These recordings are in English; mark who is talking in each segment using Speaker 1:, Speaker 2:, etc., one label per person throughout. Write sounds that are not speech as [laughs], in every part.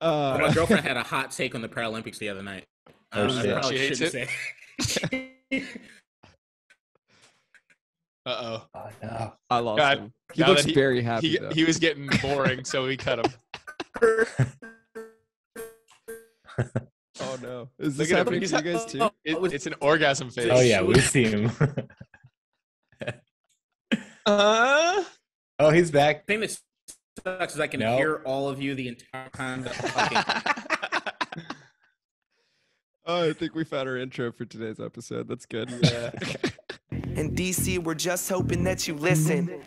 Speaker 1: Uh,
Speaker 2: My girlfriend had a [laughs] hot take on the Paralympics the other night.
Speaker 3: Oh,
Speaker 2: Uh, I
Speaker 3: shit.
Speaker 2: probably
Speaker 4: She hates
Speaker 2: shouldn't say. [laughs]
Speaker 4: Uh oh.
Speaker 3: Oh, no.
Speaker 1: I lost
Speaker 4: God,
Speaker 1: him. He looks
Speaker 4: he-
Speaker 1: very happy.
Speaker 4: He he was getting boring, so we cut him. [laughs]
Speaker 1: oh no! Is
Speaker 4: Look
Speaker 1: this
Speaker 4: at him.
Speaker 1: happening
Speaker 4: He's
Speaker 1: to you guys too?
Speaker 4: It, it's an orgasm face.
Speaker 3: Oh yeah, we see him.
Speaker 4: Uh,
Speaker 3: oh, he's back.
Speaker 2: The thing that sucks is I can
Speaker 3: No.
Speaker 2: hear all of you the entire time. that I'm.
Speaker 1: Oh, [laughs] I think we found our intro for today's episode. That's good.
Speaker 4: Yeah.
Speaker 5: In DC, we're just hoping that you listen.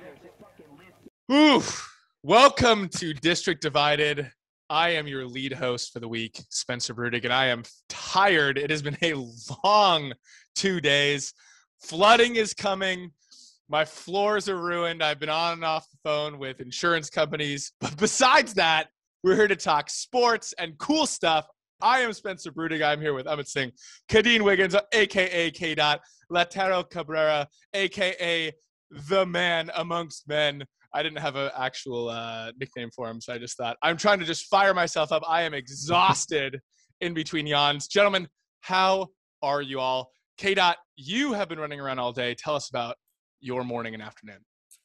Speaker 4: Oof. Welcome to District Divided. I am your lead host for the week, Spencer Brudig, and I am tired. It has been a [laughs] long two days. Flooding is coming. My floors are ruined. I've been on and off the phone with insurance companies. [laughs] But besides that, we're here to talk sports and cool stuff. I am Spencer Brudig. I'm here with Emmett Singh, Kadeen Wiggins, aka K. Dot, Latero Cabrera, aka the man amongst men. I didn't have an actual uh, nickname for him, so I just thought I'm trying to just fire myself up. I am exhausted [laughs] in between yawns. Gentlemen, how are you all? K. Dot, you have been running around all day. Tell us about your morning and afternoon.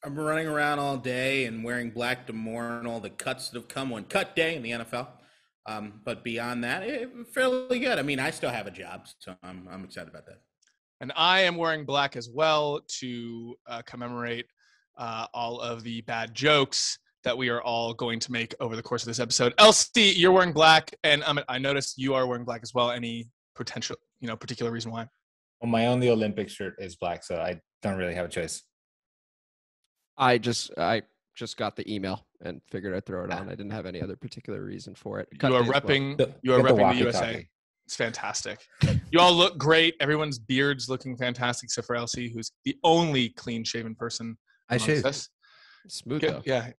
Speaker 2: I'm running around all day and wearing black to mourn all the cuts that have come on cut day in the NFL. Um, but beyond that, it, fairly good. I mean, I still have a job, so I'm, I'm excited about that.
Speaker 4: And I am wearing black as well to uh, commemorate uh, all of the bad jokes that we are all going to make over the course of this episode. Elsie, you're wearing black, and um, I noticed you are wearing black as well. Any potential, you know, particular reason why?
Speaker 3: Well, my only Olympic shirt is black, so I don't really have a choice.
Speaker 1: I just I just got the email and figured I'd throw it on. I didn't have any other particular reason for it. Cut
Speaker 4: you are
Speaker 1: days well.
Speaker 4: repping.
Speaker 3: The-
Speaker 4: You are
Speaker 3: get the
Speaker 4: repping the USA.
Speaker 3: walkie-talkie.
Speaker 4: It's fantastic. You all look great. Everyone's beards looking fantastic, except for Elsie, who's the only clean-shaven person.
Speaker 3: I
Speaker 4: amongst
Speaker 3: should.
Speaker 4: us.
Speaker 1: smooth
Speaker 4: Good-
Speaker 1: though.
Speaker 4: Yeah.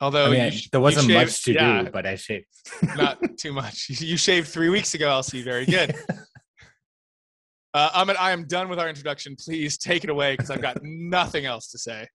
Speaker 4: Although
Speaker 3: I mean,
Speaker 4: you
Speaker 3: I-
Speaker 4: sh-
Speaker 3: there wasn't
Speaker 4: shaved-
Speaker 3: much to
Speaker 4: yeah,
Speaker 3: do, but I shaved.
Speaker 4: not [laughs] too much. You you shaved three weeks ago, Elsie. Very good. [laughs] Uh, Amit, I am done with our introduction. Please take it away because I've got [laughs] nothing else to say.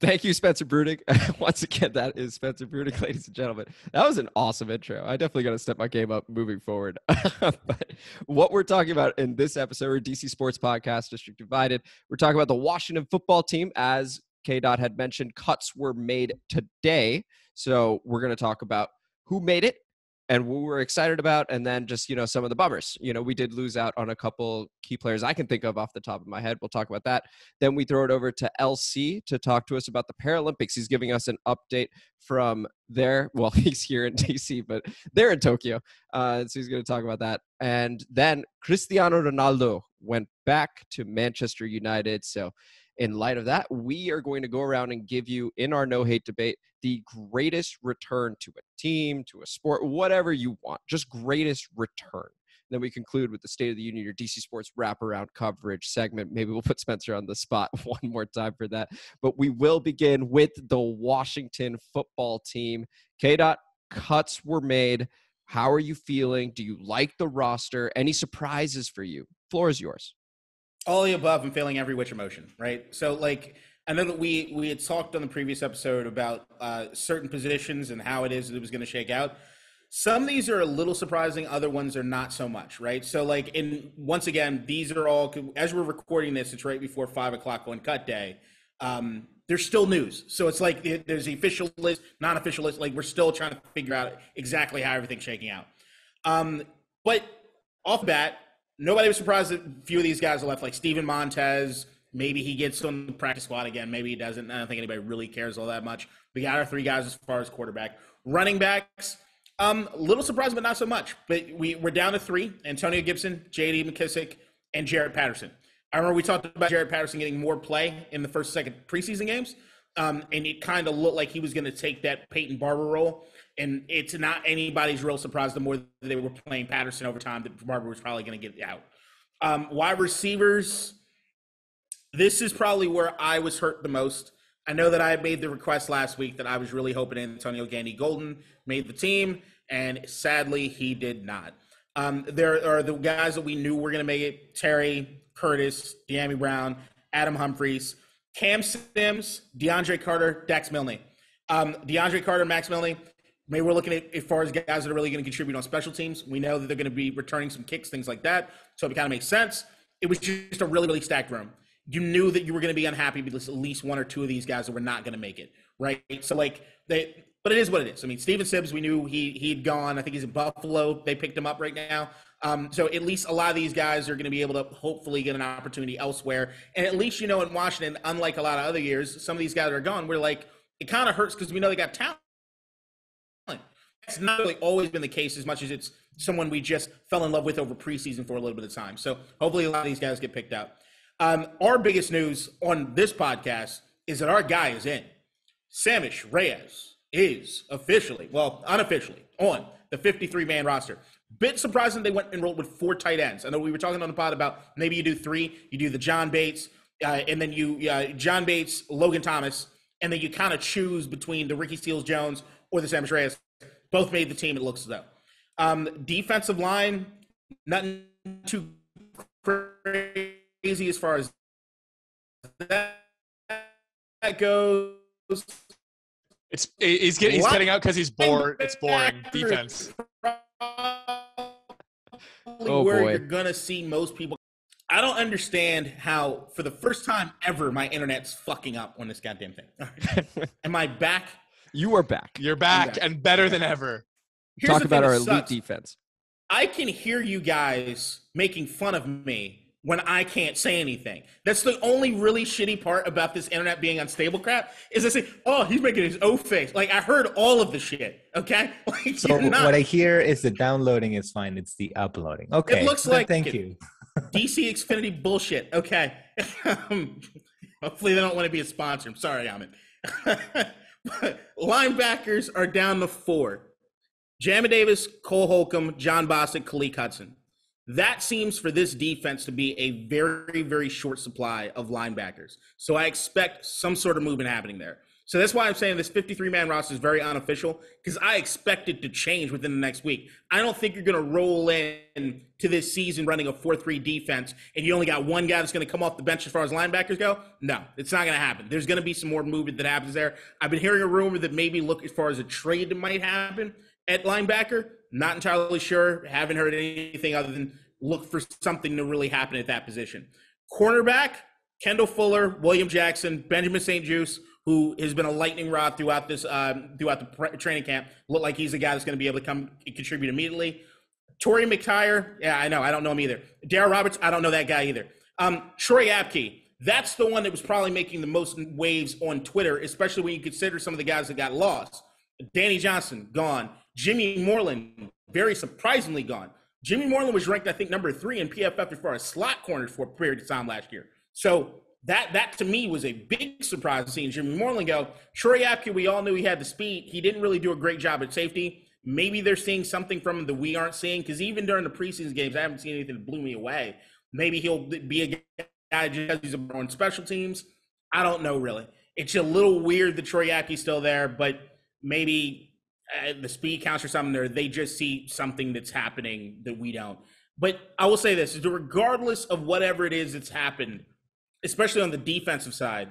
Speaker 1: Thank you, Spencer Brudig. [laughs] Once again, that is Spencer Brudig, ladies and gentlemen. That was an awesome intro. I definitely got to step my game up moving forward. [laughs] but what we're talking about in this episode, we're DC Sports Podcast, District Divided. We're talking about the Washington football team. As K. Dot had mentioned, cuts were made today. So we're going to talk about who made it and we're excited about, and then just you know some of the bummers. You know, we did lose out on a couple key players I can think of off the top of my head. We'll talk about that. Then we throw it over to LC to talk to us about the Paralympics. He's giving us an update from there. Well, [laughs] he's here in DC, but they're in Tokyo. Uh, so he's going to talk about that. And then Cristiano Ronaldo went back to Manchester United. So, in light of that, we are going to go around and give you, in our no hate debate, the greatest return to a team, to a sport, whatever you want, just greatest return. Then we conclude with the State of the Union, your DC Sports wraparound coverage segment. Maybe we'll put Spencer on the spot [laughs] one more time for that. But we will begin with the Washington football team. K. Dot cuts were made. How are you feeling? Do you like the roster? Any surprises for you? Floor is yours.
Speaker 2: All the above and failing every which emotion right? So like i know that we we had talked on the previous episode about uh, certain positions and how it is that it was going to shake out. Some of these are a little surprising other ones are not so much right? So like in once again these are all as we're recording this it's right before five o'clock on cut day um there's still news. So it's like there- there's the official list non-official list like we're still trying to figure out exactly how everything's shaking out. Um but off the bat nobody was surprised that a few of these guys are left, like Steven Montez. Maybe he gets on the practice squad again. Maybe he doesn't. I don't think anybody really cares all that much. We got our three guys as far as quarterback. Running backs, um, a little surprised, but not so much. But we, we're down to three Antonio Gibson, J.D. McKissick, and Jaret Patterson. I remember we talked about Jaret Patterson getting more play in the first, second preseason games. Um, and it kind of looked like he was going to take that Peyton Barber role. And it's not anybody's real surprise the more they were playing Patterson over time that Barber was probably going to get out. Um, wide receivers, this is probably where I was hurt the most. I know that I made the request last week that I was really hoping Antonio Gandy Golden made the team, and sadly he did not. Um, there are the guys that we knew were going to make it: Terry, Curtis, Dyami Brown, Adam Humphries, Cam Sims, DeAndre Carter, Dax Milne. Um, DeAndre Carter, Max Milne. Maybe we're looking at as far as guys that are really going to contribute on special teams. We know that they're going to be returning some kicks, things like that. So it kind of makes sense. It was just a really, really stacked room. You knew that you were going to be unhappy because at least one or two of these guys that were not going to make it, right? So like they, but it is what it is. I mean, Steven Sims, we knew he he'd gone. I think he's in Buffalo. They picked him up right now. Um, so at least a lot of these guys are going to be able to hopefully get an opportunity elsewhere. And at least you know in Washington, unlike a lot of other years, some of these guys are gone. We're like it kind of hurts because we know they got talent. It's not really always been the case as much as it's someone we just fell in love with over preseason for a little bit of time. So hopefully a lot of these guys get picked out. Um, our biggest news on this podcast is that our guy is in. Sammis Reyes is officially, well, unofficially, on the 53 man roster. Bit surprising they went and rolled with four tight ends. I know we were talking on the pod about maybe you do three, you do the John Bates, uh, and then you uh, John Bates, Logan Thomas, and then you kind of choose between the Ricky Seals Jones or the Sammis Reyes both made the team. It looks as though. Um, defensive line, nothing too crazy as far as that, goes.
Speaker 4: It's he's getting he's getting out because he's bored. It's boring defense.
Speaker 2: Oh where boy. you're gonna see most people. I don't understand how, for the first time ever, my internet's fucking up on this goddamn thing. Am [laughs] I back?
Speaker 1: You are back.
Speaker 4: You're back, back. and better than ever.
Speaker 1: Here's Talk about our elite sucks. defense.
Speaker 2: I can hear you guys making fun of me when I can't say anything. That's the only really shitty part about this internet being unstable crap is I say, oh, he's making his O face. Like I heard all of the shit. Okay. [laughs] Like,
Speaker 3: so what I hear is the downloading is fine. It's the uploading. Okay.
Speaker 2: It looks like
Speaker 3: thank you. [laughs]
Speaker 2: DC Xfinity bullshit. Okay. Um, [laughs] hopefully they don't want to be a sponsor. I'm sorry, Amit. [laughs] linebackers are down to four. Jamin Davis, Cole Holcomb, Jon Bostic, Khaleke Hudson. That seems for this defense to be a very, very short supply of linebackers. So I expect some sort of movement happening there. So that's why I'm saying this 53 man roster is very unofficial because I expect it to change within the next week. I don't think you're going to roll in to this season running a 4 3 defense and you only got one guy that's going to come off the bench as far as linebackers go. No, it's not going to happen. There's going to be some more movement that happens there. I've been hearing a rumor that maybe look as far as a trade that might happen at linebacker. Not entirely sure. Haven't heard anything other than look for something to really happen at that position. Cornerback, Kendall Fuller, William Jackson, Benjamin St-Juste who has been a lightning rod throughout this um, throughout the pre- training camp. Look like he's the guy that's going to be able to come contribute immediately. Torry McTyer, yeah, I know, I don't know him either. Darryl Roberts, I don't know that guy either. Um, Troy Apke, that's the one that was probably making the most waves on Twitter, especially when you consider some of the guys that got lost. Danny Johnson gone. Jimmy Moreland, very surprisingly gone. Jimmy Moreland was ranked, I think, number three in PFF as far as slot corners for a period of time last year. So that that to me was a big surprise seeing Jimmy Moreland go. Troy Apke, we all knew he had the speed. He didn't really do a great job at safety. Maybe they're seeing something from him that we aren't seeing because even during the preseason games, I haven't seen anything that blew me away. Maybe he'll be a guy just he's on special teams. I don't know really. It's a little weird that Troy Apke's still there, but maybe uh, the speed counts or something there. They just see something that's happening that we don't. But I will say this: regardless of whatever it is that's happened especially on the defensive side,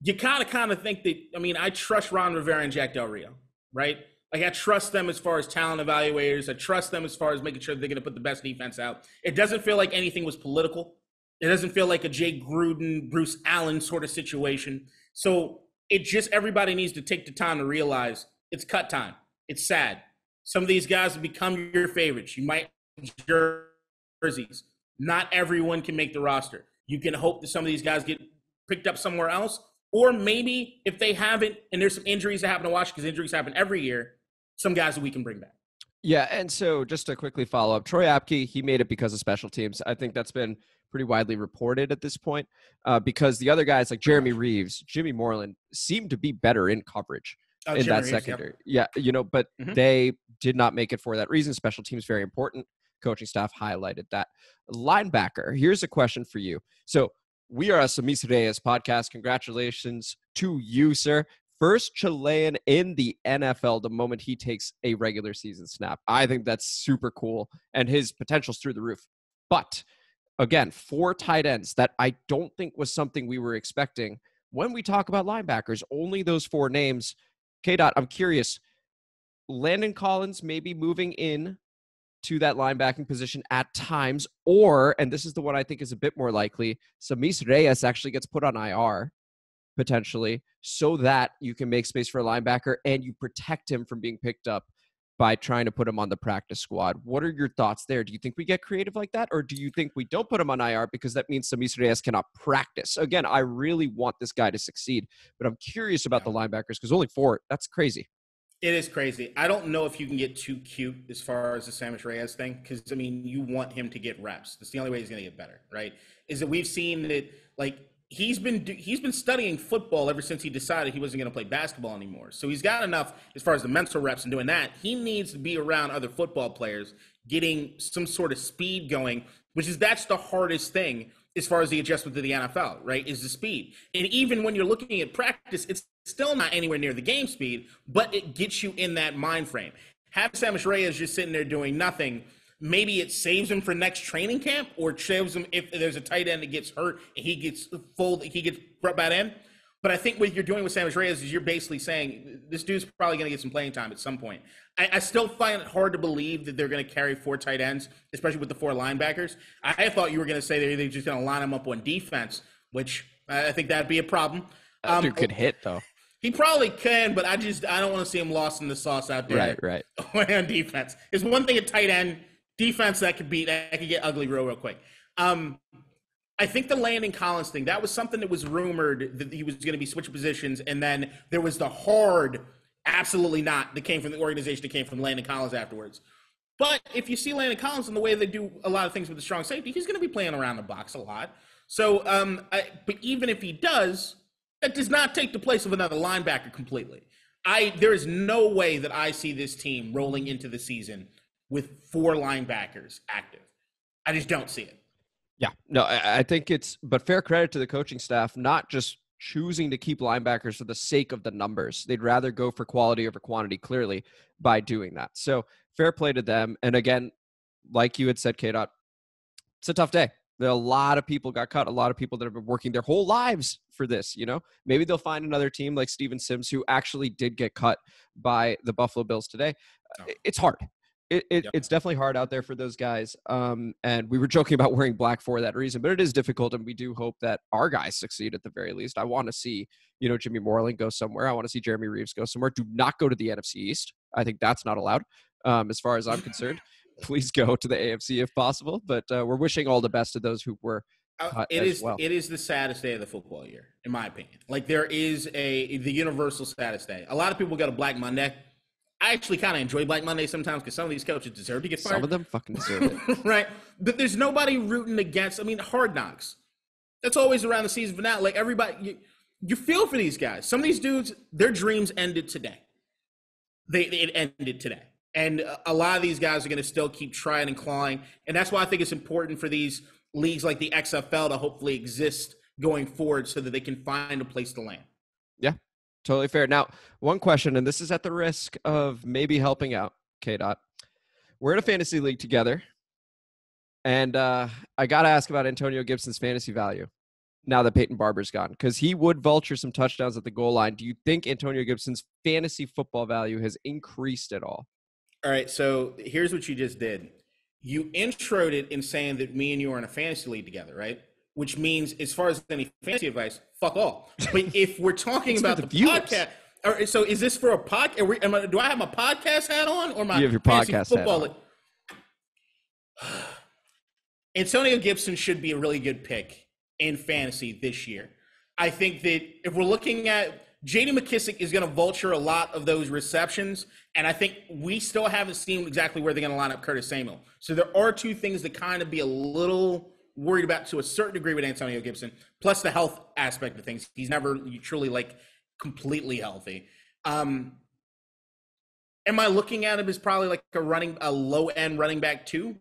Speaker 2: you kind of kind of think that. I mean, I trust Ron Rivera and Jack Del Rio, right? Like I trust them as far as talent evaluators. I trust them as far as making sure they're going to put the best defense out. It doesn't feel like anything was political. It doesn't feel like a Jay Gruden, Bruce Allen sort of situation. So it just everybody needs to take the time to realize it's cut time. It's sad. Some of these guys have become your favorites. You might jerseys. Not everyone can make the roster. You can hope that some of these guys get picked up somewhere else. Or maybe if they haven't, and there's some injuries that happen to watch because injuries happen every year, some guys that we can bring back.
Speaker 1: Yeah, and so just to quickly follow up, Troy Apke, he made it because of special teams. I think that's been pretty widely reported at this point uh, because the other guys like Jeremy Reaves, Jimmy Moreland seem to be better in coverage oh, in Jimmy that Reaves, secondary. Yeah. yeah, you know, but mm-hmm. they did not make it for that reason. Special teams very important coaching staff highlighted that. Linebacker, here's a question for you. So we are a Sammis Reyes podcast. Congratulations to you, sir. First Chilean in the NFL the moment he takes a regular season snap. I think that's super cool, and his potential's through the roof. But again, four tight ends that I don't think was something we were expecting when we talk about linebackers. Only those four names. K. Dot, I'm curious Landon Collins maybe moving in to that linebacking position at times, or, and this is the one I think is a bit more likely, Sammis Reyes actually gets put on IR potentially so that you can make space for a linebacker and you protect him from being picked up by trying to put him on the practice squad. What are your thoughts there? Do you think we get creative like that, or do you think we don't put him on IR because that means Sammis Reyes cannot practice? Again, I really want this guy to succeed, but I'm curious about the linebackers because only four, that's crazy.
Speaker 2: It is crazy. I don't know if you can get too cute as far as the Sammis Reyes thing, because I mean, you want him to get reps. That's the only way he's going to get better, right? Is that we've seen that like he's been he's been studying football ever since he decided he wasn't going to play basketball anymore. So he's got enough as far as the mental reps and doing that. He needs to be around other football players, getting some sort of speed going, which is that's the hardest thing as far as the adjustment to the NFL, right? Is the speed. And even when you're looking at practice, it's still not anywhere near the game speed, but it gets you in that mind frame. Have Sammis Reyes just sitting there doing nothing maybe it saves him for next training camp or saves him if there's a tight end that gets hurt and he gets full he gets brought back in. But I think what you're doing with Sammis Reyes is you're basically saying this dude's probably going to get some playing time at some point. I, I, still find it hard to believe that they're going to carry four tight ends, especially with the four linebackers. I, I thought you were going to say they're, they're just going to line them up on defense, which I think that'd be a problem.
Speaker 1: That um, dude could hit though.
Speaker 2: He probably can, but I just I don't want to see him lost in the sauce out there.
Speaker 1: Right, right. [laughs]
Speaker 2: on defense, it's one thing at tight end defense that could be that could get ugly real real quick. Um, I think the Landon Collins thing that was something that was rumored that he was going to be switching positions, and then there was the hard, absolutely not that came from the organization that came from Landon Collins afterwards. But if you see Landon Collins and the way they do a lot of things with the strong safety, he's going to be playing around the box a lot. So, um, I, but even if he does, that does not take the place of another linebacker completely. I there is no way that I see this team rolling into the season with four linebackers active. I just don't see it.
Speaker 1: Yeah, no, I, think it's, but fair credit to the coaching staff, not just choosing to keep linebackers for the sake of the numbers. They'd rather go for quality over quantity, clearly, by doing that. So fair play to them. And again, like you had said, K. Dot, it's a tough day. There a lot of people got cut. A lot of people that have been working their whole lives for this. You know, maybe they'll find another team like Steven Sims who actually did get cut by the Buffalo Bills today. Oh. It's hard it, it yep. it's definitely hard out there for those guys. Um, and we were joking about wearing black for that reason, but it is difficult, and we do hope that our guys succeed at the very least. I want to see, you know, Jimmy Moreland go somewhere. I want to see Jeremy Reaves go somewhere. Do not go to the NFC East. I think that's not allowed, um, as far as I'm concerned. Please go to the AFC if possible. But uh, we're wishing all the best to those who were. Uh,
Speaker 2: it is
Speaker 1: well.
Speaker 2: it is the saddest day of the football year, in my opinion. Like there is a the universal saddest day. A lot of people go to Black Monday I actually kind of enjoy Black Monday sometimes because some of these coaches deserve to get fired.
Speaker 1: Some of them fucking deserve it, [laughs]
Speaker 2: right? But there's nobody rooting against. I mean, Hard Knocks. That's always around the season finale. Like everybody, you, you feel for these guys. Some of these dudes, their dreams ended today. They it ended today, and a lot of these guys are going to still keep trying and clawing. And that's why I think it's important for these leagues like the XFL to hopefully exist going forward, so that they can find a place to land.
Speaker 1: Yeah, Totally fair. Now, one question, and this is at the risk of maybe helping out K. Dot. We're in a fantasy league together, and uh, I got to ask about Antonio Gibson's fantasy value now that Peyton Barber's gone, because he would vulture some touchdowns at the goal line. Do you think Antonio Gibson's fantasy football value has increased at all?
Speaker 2: All right. So here's what you just did. You introed it in saying that me and you are in a fantasy league together, right? which means as far as any fantasy advice, fuck all. But [laughs] if we're talking about the, the podcast, or, so is this for a podcast? Do I have my podcast hat on or my
Speaker 1: you have your podcast football? Hat
Speaker 2: on. [sighs] Antonio Gibson should be a really good pick in fantasy this year. I think that if we're looking at J.D. McKissick is going to vulture a lot of those receptions, and I think we still haven't seen exactly where they're going to line up Curtis Samuel. So there are two things that kind of be a little worried about to a certain degree with Antonio Gibson, plus the health aspect of things. He's never truly like completely healthy. Um, am I looking at him as probably like a running a low end running back two?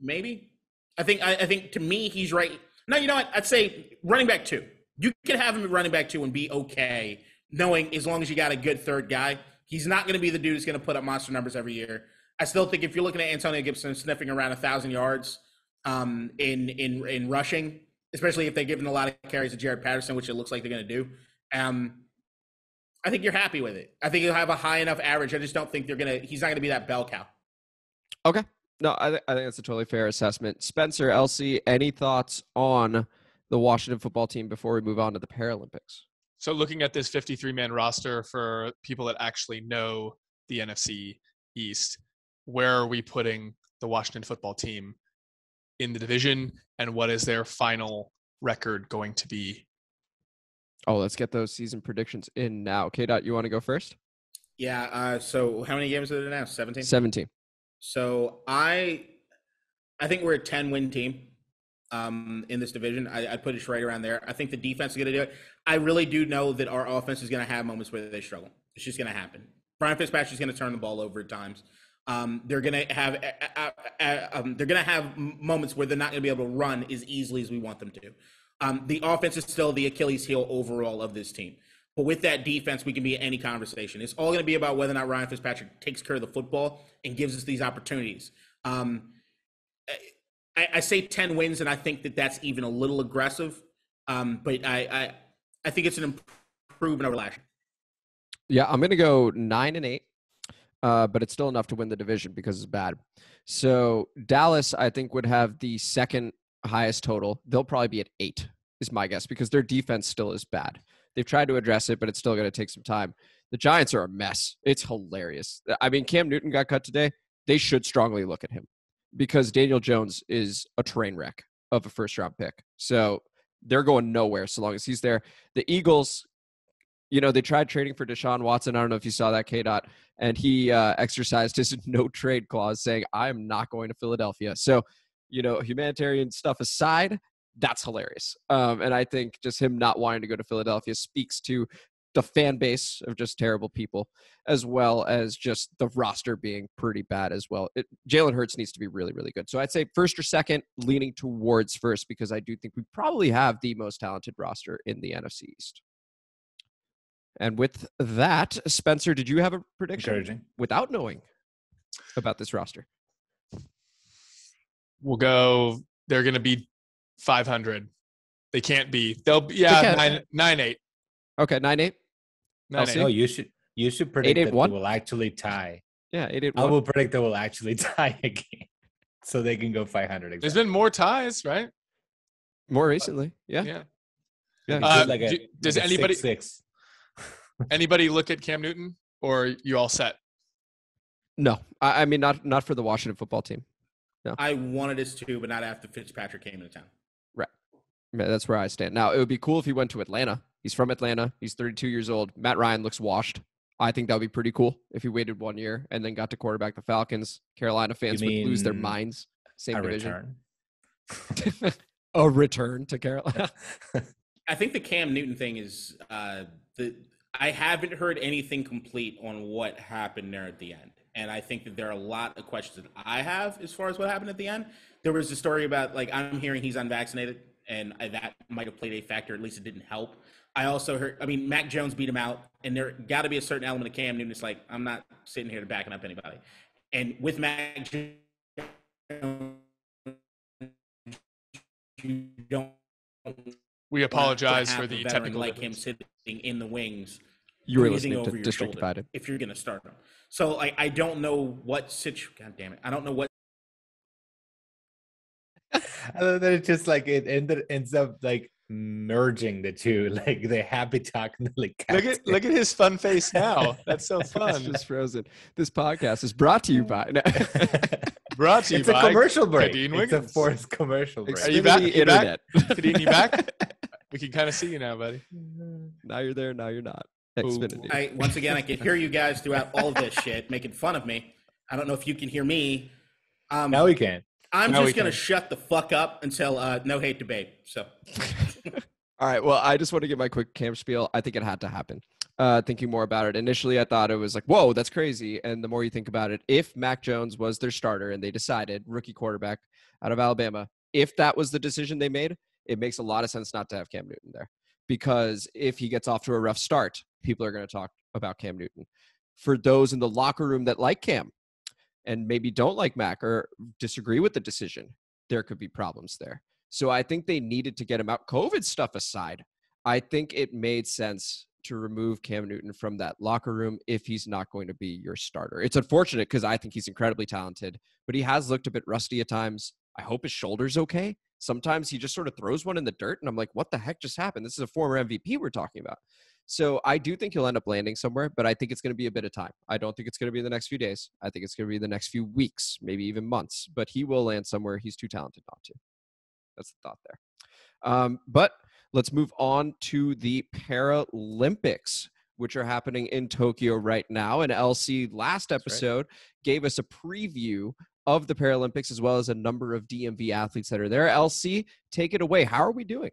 Speaker 2: Maybe. I think I, I think to me he's right. No, you know what? I'd say running back two. You can have him running back two and be okay, knowing as long as you got a good third guy. He's not going to be the dude who's going to put up monster numbers every year. I still think if you're looking at Antonio Gibson sniffing around a thousand yards, um, in in in rushing, especially if they're giving a lot of carries to Jaret Patterson, which it looks like they're going to do. Um, I think you're happy with it. I think he'll have a high enough average. I just don't think they're gonna. He's not gonna be that bell cow.
Speaker 1: Okay. No, I, th- I think that's a totally fair assessment. Spencer, Elsie, any thoughts on the Washington football team before we move on to the Paralympics?
Speaker 4: So looking at this 53 man roster for people that actually know the NFC East, where are we putting the Washington football team in the division and what is their final record going to be?
Speaker 1: Oh, let's get those season predictions in now. K. Dot, you want to go first?
Speaker 2: Yeah. Uh, so how many games are there now? Seventeen.
Speaker 1: 17.
Speaker 2: So I, I think we're a ten win team, um, in this division. I, I put it right around there. I think the defense is going to do it. I really do know that our offense is going to have moments where they struggle. It's just going to happen. Brian Fitzpatrick is going to turn the ball over at times. Um, they're going to have uh, uh, um, they're going to have moments where they're not going to be able to run as easily as we want them to. Um, the offense is still the Achilles heel overall of this team. But with that defense, we can be any conversation. It's all going to be about whether or not Ryan Fitzpatrick takes care of the football and gives us these opportunities. Um, I, I, say 10 wins, and I think that that's even a little aggressive. Um, but I, I, think it's an improvement over last year.
Speaker 1: Yeah, I'm going to go nine and eight, uh, but it's still enough to win the division because it's bad. So Dallas, I think, would have the second highest total. They'll probably be at eight, is my guess, because their defense still is bad. They've tried to address it, but it's still going to take some time. The Giants are a mess. It's hilarious. I mean, Cam Newton got cut today. They should strongly look at him because Daniel Jones is a train wreck of a first round pick. So they're going nowhere so long as he's there. The Eagles, you know, they tried trading for Deshaun Watson. I don't know if you saw that, K. Dot, and he uh, exercised his [laughs] no trade clause, saying, "I'm not going to Philadelphia." So, you know, humanitarian stuff aside, that's hilarious. Um, and I think just him not wanting to go to Philadelphia speaks to the fan base of just terrible people, as well as just the roster being pretty bad as well. Jalen Hurts needs to be really, really good. So I'd say first or second, leaning towards first because I do think we probably have the most talented roster in the NFC East. And with that, Spencer, did you have a prediction without knowing about this roster?
Speaker 4: We'll go. They're going to be 500. They can't be. They'll be yeah they nine nine eight.
Speaker 1: Okay, nine eight.
Speaker 3: Nine eight. Oh, you should you should predict eight, eight, that one? they will actually tie.
Speaker 1: Yeah, eight eight.
Speaker 3: I will predict they will actually [laughs] tie again, so they can go 500. Exactly.
Speaker 4: There's been more ties, right?
Speaker 1: More recently, yeah.
Speaker 4: Yeah.
Speaker 3: Yeah. Uh, like a, do,
Speaker 4: does
Speaker 3: like
Speaker 4: anybody
Speaker 3: six,
Speaker 4: six. [laughs] anybody look at Cam Newton, or you all set?
Speaker 1: No, I, I mean not not for the Washington football team. No.
Speaker 2: I wanted us to, but not after Fitzpatrick came into town.
Speaker 1: Right. Yeah, that's where I stand. Now, it would be cool if he went to Atlanta. He's from Atlanta. He's 32 years old. Matt Ryan looks washed. I think that would be pretty cool if he waited one year and then got to quarterback the Falcons. Carolina fans would lose their minds. Same
Speaker 3: a
Speaker 1: division. Return. [laughs] a return to Carolina. [laughs]
Speaker 2: I think the Cam Newton thing is uh, the. I haven't heard anything complete on what happened there at the end. And I think that there are a lot of questions that I have as far as what happened at the end. There was a story about, like, I'm hearing he's unvaccinated, and that might have played a factor. At least it didn't help. I also heard, I mean, Mac Jones beat him out, and there got to be a certain element of Cam Newton. It's like, I'm not sitting here to backing up anybody. And with Mac Jones, you don't.
Speaker 4: We apologize for the technical
Speaker 2: like him sitting in the wings.
Speaker 1: You were listening to District Divided.
Speaker 2: If you're going to start him, so like I don't know what situation. God damn it, I don't know what. [laughs]
Speaker 3: I love that it's just like it ended ends up like merging the two. [laughs] Like the happy talking. Like
Speaker 4: look at look at his fun face now. That's so [laughs] fun.
Speaker 1: just frozen. This podcast is brought to you by. [laughs]
Speaker 4: brought to you
Speaker 3: it's
Speaker 4: by.
Speaker 3: a commercial break. It's a forced commercial break.
Speaker 4: Are you back? You Internet. back? Kadeen, you back? We can kind of see you now, buddy.
Speaker 1: Now you're there. Now you're not. Xfinity.
Speaker 2: I, once again, I can hear you guys throughout all of this shit making fun of me. I don't know if you can hear me.
Speaker 3: Um, now we can.
Speaker 2: I'm now just going to shut the fuck up until uh, no hate debate. So.
Speaker 1: All right. Well, I just want to give my quick Cam spiel. I think it had to happen. Uh, thinking more about it, initially I thought it was like, whoa, that's crazy. And the more you think about it, if Mac Jones was their starter and they decided rookie quarterback out of Alabama, if that was the decision they made, it makes a lot of sense not to have Cam Newton there because if he gets off to a rough start, people are going to talk about Cam Newton. For those in the locker room that like Cam and maybe don't like Mac or disagree with the decision, there could be problems there. So I think they needed to get him out. COVID stuff aside, I think it made sense to remove Cam Newton from that locker room if he's not going to be your starter. It's unfortunate because I think he's incredibly talented, but he has looked a bit rusty at times. I hope his shoulder's okay. Sometimes he just sort of throws one in the dirt, and I'm like, what the heck just happened? This is a former MVP we're talking about. So I do think he'll end up landing somewhere, but I think it's going to be a bit of time. I don't think it's going to be the next few days. I think it's going to be the next few weeks, maybe even months, but he will land somewhere he's too talented not to. That's the thought there. Um, but let's move on to the Paralympics, which are happening in Tokyo right now. And LC last episode right. gave us a preview of the Paralympics as well as a number of DMV athletes that are there. LC, take it away. How are we doing?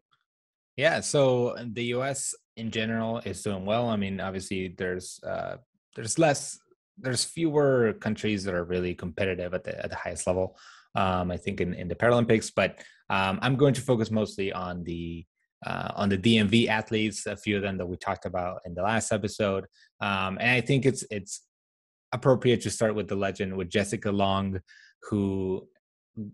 Speaker 3: Yeah, so the US in general is doing well. I mean, obviously there's uh there's less there's fewer countries that are really competitive at the at the highest level. Um, I think in, in the Paralympics, but um, I'm going to focus mostly on the uh, on the DMV athletes, a few of them that we talked about in the last episode. Um, and I think it's it's appropriate to start with the legend with Jessica Long, who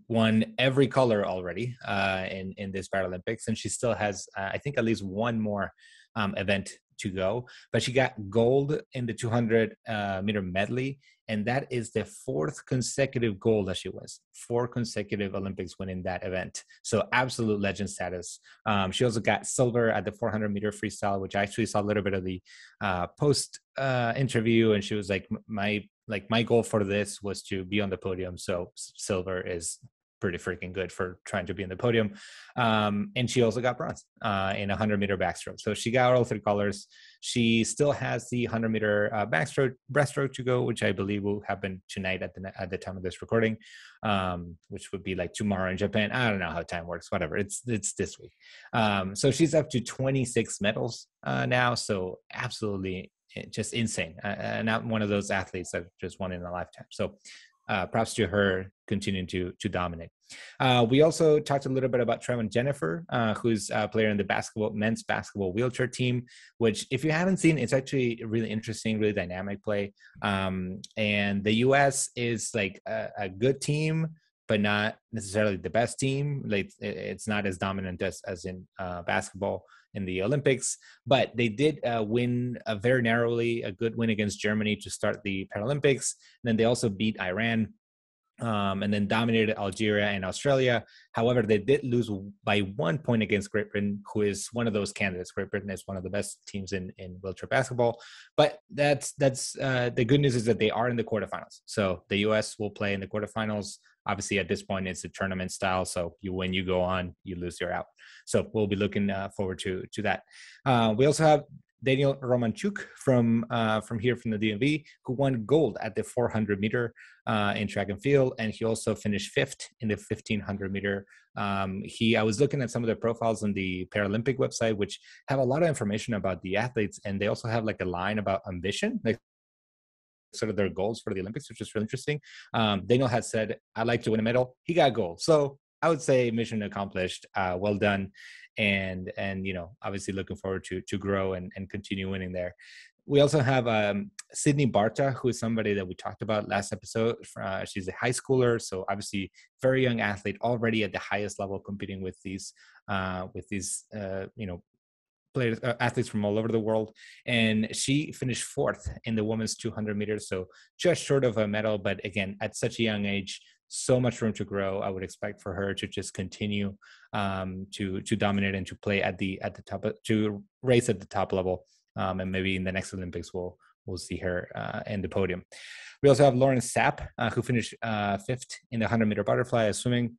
Speaker 3: won every color already uh, in in this Paralympics, and she still has, uh, I think, at least one more um, event to go. But she got gold in the 200 uh, meter medley, and that is the fourth consecutive gold that she wins. Four consecutive Olympics winning that event. So absolute legend status. Um, she also got silver at the 400 meter freestyle, which I actually saw a little bit of the uh, post uh, interview, and she was like, "My like my goal for this was to be on the podium. So silver is pretty freaking good for trying to be in the podium. Um, and she also got bronze uh, in a 100 meter backstroke. So she got all three colors. She still has the 100 meter uh, backstroke breaststroke to go, which I believe will happen tonight at the at the time of this recording, um, which would be like tomorrow in Japan. I don't know how time works. Whatever. It's it's this week. Um, so she's up to 26 medals uh, now. So absolutely eh, just insane. Uh, not one of those athletes that just won in a lifetime. So uh, props to her continuing to to dominate. Uh, we also talked a little bit about Trevon Jenifer, uh, who's a player in the basketball men's basketball wheelchair team. Which, if you haven't seen, it's actually really interesting, really dynamic play. Um, and the U.S. is like a, a, good team, but not necessarily the best team. Like it's not as dominant as as in uh, basketball in the Olympics. But they did uh, win uh, very narrowly, a good win against Germany to start the Paralympics. And then they also beat Iran. Um, and then dominated Algeria and Australia. However, they did lose by one point against Great Britain, who is one of those candidates. Great Britain is one of the best teams in, in wheelchair basketball. But that's that's uh, the good news is that they are in the quarterfinals. So the U.S. will play in the quarterfinals obviously at this point it's a tournament style so you when you go on you lose you're out. So we'll be looking uh, forward to to that. Uh, we also have Daniel Romanchuk from uh, from here from the DMV, who won gold at the 400 meter uh, in track and field, and he also finished fifth in the 1500 meter. Um, he, I was looking at some of the profiles on the Paralympic website, which have a lot of information about the athletes, and they also have like a line about ambition, like sort of their goals for the Olympics, which is really interesting. Um, Daniel had said, "I'd like to win a medal." He got gold, so I would say mission accomplished. Uh, well done, and and you know obviously looking forward to to grow and and continue winning there. We also have um, Sydney Barta, who is somebody that we talked about last episode. Uh, she's a high schooler, so obviously very young athlete, already at the highest level, competing with these uh, with these uh, you know players, uh, athletes from all over the world, and she finished fourth in the women's 200 meters, so just short of a medal. But again, at such a young age, so much room to grow. I would expect for her to just continue um, to to dominate and to play at the at the top to race at the top level, um, and maybe in the next Olympics we'll we'll see her uh, in the podium. We also have Lauren Sapp, uh, who finished uh, fifth in the 100 meter butterfly swimming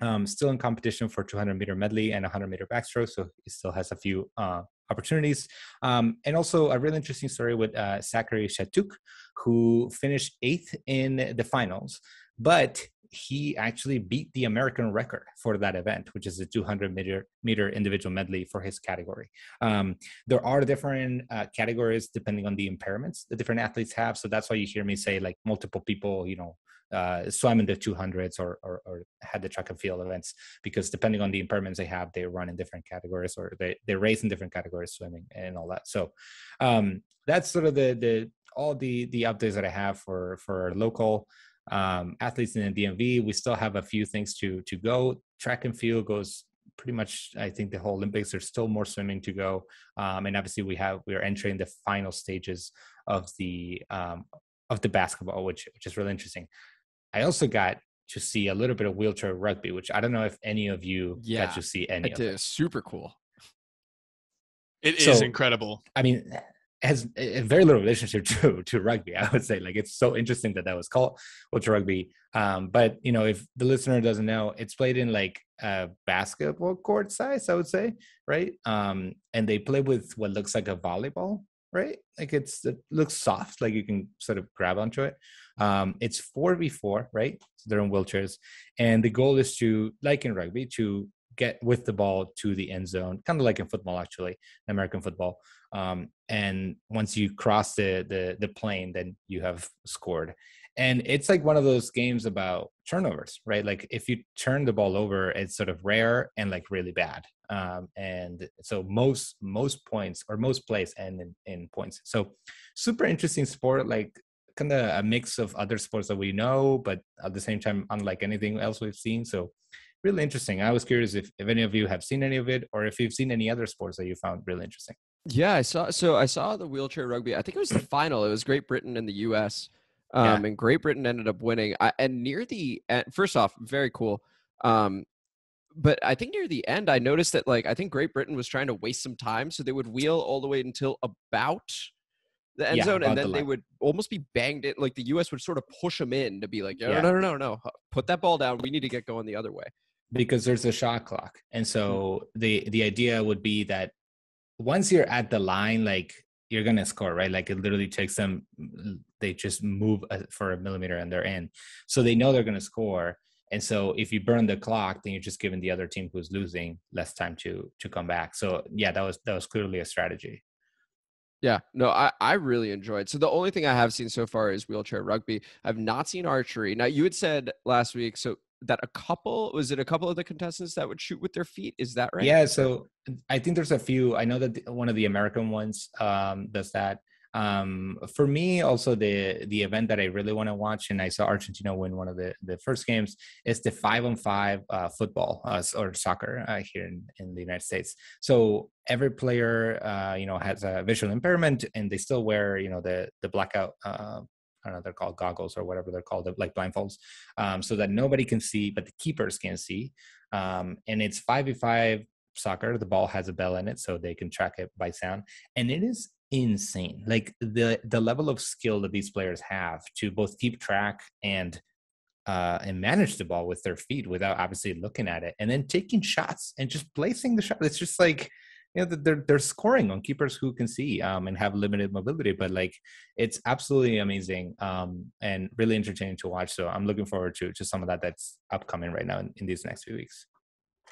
Speaker 3: um, still in competition for 200 meter medley and 100 meter backstroke, so he still has a few uh, opportunities. Um, and also a really interesting story with uh, Zachary Shattuck, who finished eighth in the finals, but he actually beat the American record for that event, which is a 200 meter, meter individual medley for his category. Um, there are different uh, categories depending on the impairments the different athletes have. So that's why you hear me say like multiple people, you know, uh, swam in the 200s or, or, or, had the track and field events because depending on the impairments they have, they run in different categories or they, they race in different categories, swimming and all that. So um, that's sort of the, the all the the updates that I have for for local um, athletes in the DMV. We still have a few things to to go. Track and field goes pretty much I think the whole Olympics. There's still more swimming to go, um, and obviously we have we are entering the final stages of the um, of the basketball, which which is really interesting. I also got to see a little bit of wheelchair rugby, which I don't know if any of you
Speaker 1: Yeah,
Speaker 3: got to see any
Speaker 1: It
Speaker 3: of it.
Speaker 1: is super cool.
Speaker 4: It is
Speaker 3: So-
Speaker 4: incredible.
Speaker 3: I mean, it has a very little relationship [laughs] to to rugby. I would say like it's so interesting that that was called ultra rugby. Um, but you know, if the listener doesn't know, it's played in like a basketball court size, I would say, right? Um, and they play with what looks like a volleyball, right? Like it's it looks soft, like you can sort of grab onto it. Um, it's four v four, right? So they're in wheelchairs, and the goal is to, like in rugby, to get with the ball to the end zone, kind of like in football, actually, American football. Um, and once you cross the, the the plane, then you have scored. And it's like one of those games about turnovers, right? Like if you turn the ball over, it's sort of rare and like really bad. Um, and so most most points or most plays end in, in points. So super interesting sport, like kind of a mix of other sports that we know, but at the same time, unlike anything else we've seen. So really interesting. I was curious if, if any of you have seen any of it or if you've seen any other sports that you found really interesting.
Speaker 1: Yeah, I saw. So I saw the wheelchair rugby. I think it was the [clears throat] final. It was Great Britain and the U.S.
Speaker 3: Yeah.
Speaker 1: Um, and Great Britain ended up winning. I, and near the end, first off, very cool. Um, but I think near the end, I noticed that like I think Great Britain was trying to waste some time, so they would wheel all the way until about the end
Speaker 3: Yeah,
Speaker 1: zone, and
Speaker 3: the
Speaker 1: then they would almost be banged in. Like the U.S. would sort of push them in to be like, no,
Speaker 3: Yeah.
Speaker 1: no, no, no, no, put that ball down. We need to get going the other way.
Speaker 3: Because there's a shot clock. And mm-hmm. so the the idea would be that once you're at the line like you're gonna score right? Like it literally takes them they just move uh, for a millimeter and they're in. So they know they're gonna score. And so if you burn the clock then you're just giving the other team who's losing less time to to come back. So yeah that was that was clearly a strategy.
Speaker 1: Yeah, no, I, I really enjoyed. So the only thing I have seen so far is wheelchair rugby. I've not seen archery. Now you had said last week so that a couple was it a couple of the contestants that would shoot with their feet? Is that right?
Speaker 3: Yeah, so I think there's a few. I know that one of the American ones um, does that. Um, for me, also the the event that I really want to watch, and I saw Argentina win one of the the first games, is the five on five uh, football uh, or soccer uh, here in, in the United States. So every player, uh, you know, has a visual impairment, and they still wear, you know, the the blackout. I don't know, they're called goggles or whatever they're called, like blindfolds, um, so that nobody can see, but the keepers can see. Um, and it's five v five soccer. The ball has a bell in it, so they can track it by sound, and it is insane. Like the the level of skill that these players have to both keep track and uh, and manage the ball with their feet without obviously looking at it, and then taking shots and just placing the shot. It's just like you know they're they're scoring on keepers who can see um, and have limited mobility, but like it's absolutely amazing um, and really entertaining to watch. So I'm looking forward to to some of that that's upcoming right now in, in these next few weeks.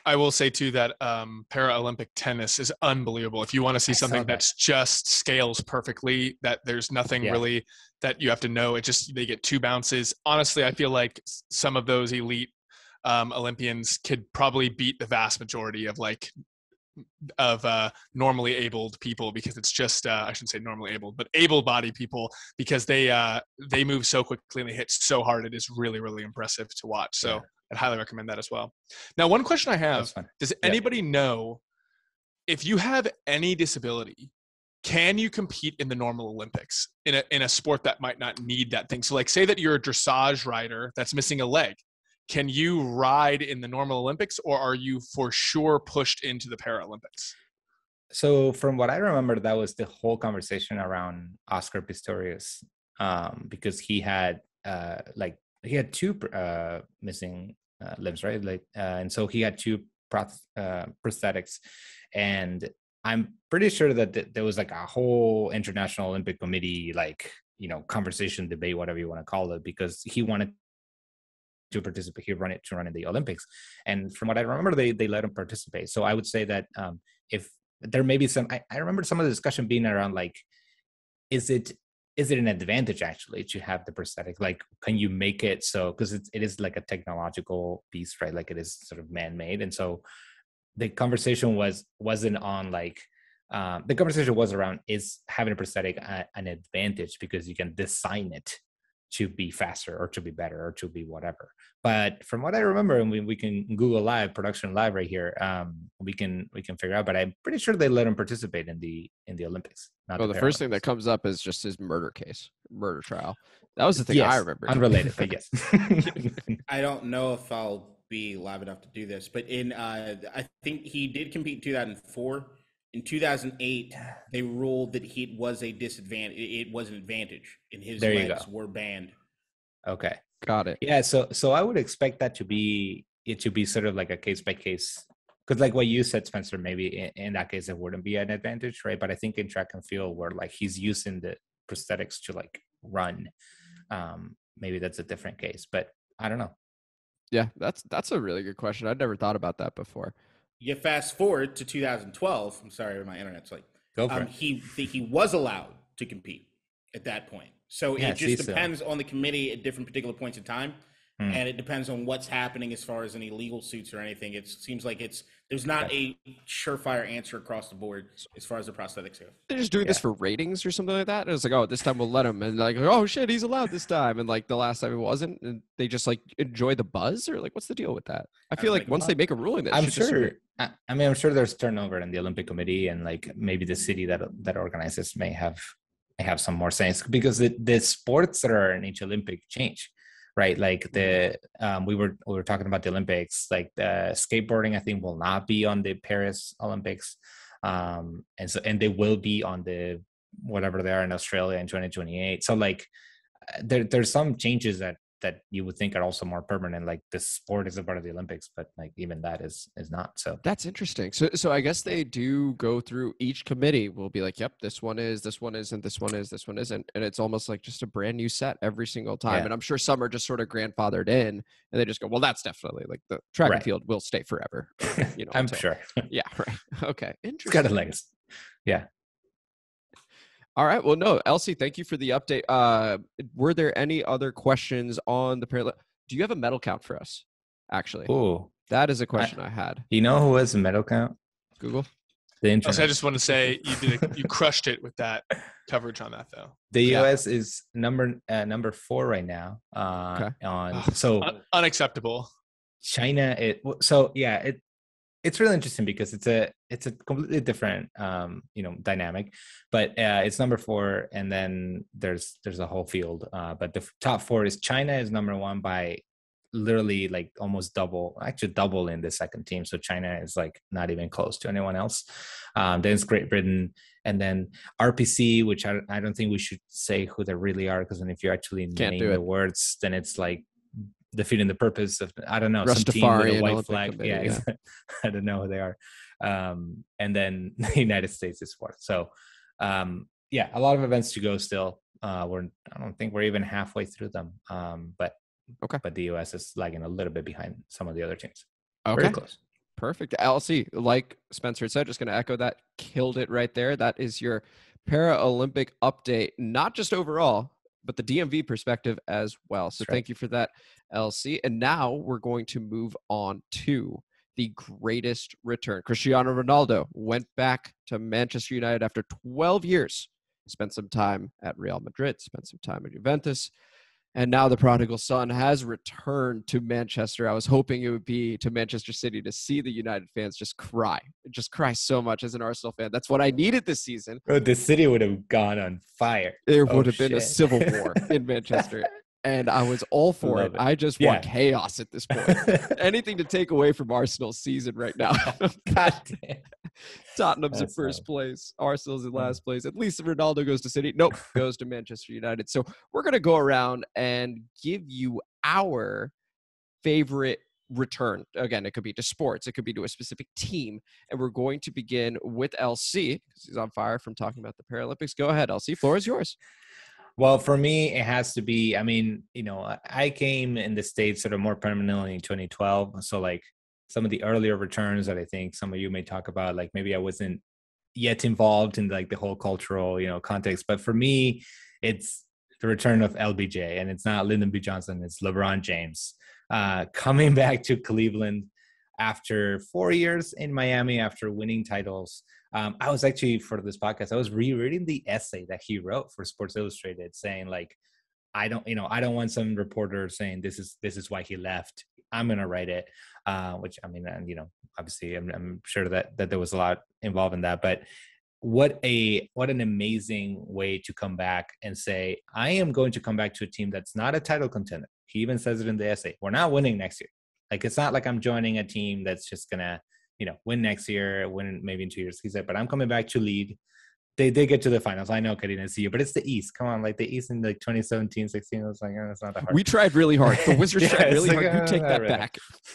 Speaker 4: I will say too that um, Paralympic tennis is unbelievable. If you want to see
Speaker 3: I
Speaker 4: something
Speaker 3: that.
Speaker 4: that's just scales perfectly, that there's nothing
Speaker 3: Yeah.
Speaker 4: really that you have to know. It just they get two bounces. Honestly, I feel like some of those elite um, Olympians could probably beat the vast majority of like of uh, normally abled people because it's just uh, I shouldn't say normally abled, but able-bodied people because they uh, they move so quickly and they hit so hard. It is really really impressive to watch. So
Speaker 3: Yeah.
Speaker 4: I'd highly recommend that as well. Now, one question I have. Does
Speaker 3: Yeah.
Speaker 4: anybody know if you have any disability, can you compete in the normal Olympics in a in a sport that might not need that thing? So like say that you're a dressage rider that's missing a leg. Can you ride in the normal Olympics or are you for sure pushed into the Paralympics?
Speaker 3: So from what I remember, that was the whole conversation around Oscar Pistorius, um, because he had uh, like he had two uh, missing uh, limbs, right? Like, uh, and so he had two proth- uh, prosthetics, and I'm pretty sure that th- there was like a whole international Olympic committee, like you know, conversation, debate, whatever you want to call it, because he wanted to participate. He run it to run in the Olympics, and from what I remember, they they let him participate. So I would say that um, if there may be some I, I remember some of the discussion being around like is it is it an advantage actually to have the prosthetic like can you make it so because it's it is like a technological piece right like it is sort of man-made and so the conversation was wasn't on like um, the conversation was around is having a prosthetic a, an advantage because you can design it to be faster or to be better or to be whatever. But from what I remember, and we, we can Google Live production live right here, um, we can we can figure out. But I'm pretty sure they let him participate in the in the Olympics.
Speaker 1: Not well, the, the first thing that comes up is just his murder case, murder trial. That was the thing yes, I remember.
Speaker 3: Unrelated, but [laughs] yes.
Speaker 2: I don't know if I'll be live enough to do this, but in uh, I think he did compete in 2004 in 2008 they ruled that he was a disadvantage it was an advantage and his there legs were banned.
Speaker 3: Okay.
Speaker 1: Got it.
Speaker 3: Yeah so so i would expect that to be it to be sort of like a case by case because like what you said spencer maybe in, in, that case it wouldn't be an advantage right? But i think in track and field where like he's using the prosthetics to like run um maybe that's a different case but i don't know.
Speaker 1: Yeah that's that's a really good question. I'd never thought about that before
Speaker 2: you fast forward to 2012. I'm sorry, my internet's like.
Speaker 3: Go for
Speaker 2: um,
Speaker 3: it.
Speaker 2: He he was allowed to compete at that point. So yeah, it just depends so. on the committee at different particular points in time. Hmm. And it depends on what's happening as far as any legal suits or anything. It seems like it's there's not a surefire answer across the board as far as the prosthetics go.
Speaker 1: They're just doing yeah. this for ratings or something like that. And it's like, oh, this time we'll let him, and like, oh shit, he's allowed this time, and like the last time it wasn't, and they just like enjoy the buzz, or like, what's the deal with that? I feel like, like once they make a ruling, that
Speaker 3: I'm sure. I, I mean, I'm sure there's turnover in the Olympic Committee, and like maybe the city that that organizes may have may have some more sense because the, the sports that are in each Olympic change right? Like the um, we were we were talking about the Olympics, like the skateboarding. I think will not be on the Paris Olympics, um, and so and they will be on the whatever they are in Australia in 2028. So like there there's some changes that that you would think are also more permanent like the sport is a part of the olympics but like even that is is not so.
Speaker 1: That's interesting. So so i guess they do go through each committee will be like yep this one is this one isn't this one is this one isn't and it's almost like just a brand new set every single time yeah. and i'm sure some are just sort of grandfathered in and they just go well that's definitely like the track right. and field will stay forever
Speaker 3: you [laughs] know i'm sure.
Speaker 1: Yeah [laughs] right. Okay
Speaker 3: interesting it's got a legacy yeah
Speaker 1: all right. Well, no, LC, thank you for the update. Uh, were there any other questions on the parallel? Do you have a medal count for us? Actually,
Speaker 3: oh,
Speaker 1: that is a question I, I, had.
Speaker 3: You know who has a medal count?
Speaker 1: Google.
Speaker 3: The internet.
Speaker 4: I just want to say you did a, [laughs] you crushed it with that coverage on that though.
Speaker 3: The yeah. U.S. is number uh, number four right now. Uh, okay. On [laughs] so
Speaker 4: unacceptable.
Speaker 3: China. It so yeah. It it's really interesting because it's a it's a completely different um, you know dynamic, but uh, it's number four, and then there's there's a whole field. Uh, but the top four is China is number one by literally like almost double, actually double in the second team. So China is like not even close to anyone else. Um, then it's Great Britain, and then RPC, which I, I don't think we should say who they really are because then if you actually Can't name the words, then it's like defeating the purpose of I don't know some team with a white flag. yeah, yeah. [laughs] I don't know who they are. Um, and then [laughs] the United States is fourth. So um, yeah, a lot of events to go still. Uh, we're I don't think we're even halfway through them. Um, but okay, but the US is lagging a little bit behind some of the other teams.
Speaker 1: Okay. Very close. Perfect. LC, like Spencer said, just going to echo that. Killed it right there. That is your Paralympic update, not just overall, but the DMV perspective as well. So That's thank right. you for that, LC. And now we're going to move on to the greatest return. Cristiano Ronaldo went back to Manchester United after 12 years, spent some time at Real Madrid, spent some time at Juventus, and now the prodigal son has returned to Manchester. I was hoping it would be to Manchester City to see the United fans just cry, just cry so much as an Arsenal fan. That's what I needed this season.
Speaker 3: Bro, the city would have gone on fire.
Speaker 1: There oh, would have shit. been a civil war [laughs] in Manchester. and I was all for it. it. I just yeah. want chaos at this point. [laughs] Anything to take away from Arsenal's season right now. [laughs] God damn. [laughs] Tottenham's That's in first place. Arsenal's in hmm. last place. At least if Ronaldo goes to City. Nope, [laughs] goes to Manchester United. So we're gonna go around and give you our favorite return. Again, it could be to sports, it could be to a specific team. And we're going to begin with LC because he's on fire from talking about the Paralympics. Go ahead, LC. Floor is yours.
Speaker 3: Well, for me, it has to be. I mean, you know, I came in the states sort of more permanently in 2012. So, like some of the earlier returns that I think some of you may talk about, like maybe I wasn't yet involved in like the whole cultural, you know, context. But for me, it's the return of LBJ, and it's not Lyndon B. Johnson; it's LeBron James uh, [laughs] coming back to Cleveland after four years in Miami after winning titles. Um, I was actually for this podcast, I was rereading the essay that he wrote for Sports Illustrated, saying like I don't, you know, I don't want some reporter saying this is this is why he left. I'm gonna write it, uh, which I mean, and you know, obviously, I'm, I'm sure that that there was a lot involved in that, but what a what an amazing way to come back and say i am going to come back to a team that's not a title contender. He even says it in the essay we're not winning next year. Like it's not like i'm joining a team that's just gonna you know win next year win maybe in two years he said but i'm coming back to lead they did get to the finals. I know Karina see you, but it's the East. Come on, like the East in like 2017, 16. I was like, oh, it's not that hard.
Speaker 1: We tried really hard. The [laughs] Wizards
Speaker 3: Yeah,
Speaker 1: tried really
Speaker 3: like,
Speaker 1: hard. You
Speaker 3: uh,
Speaker 1: take that
Speaker 3: really.
Speaker 1: back. [laughs]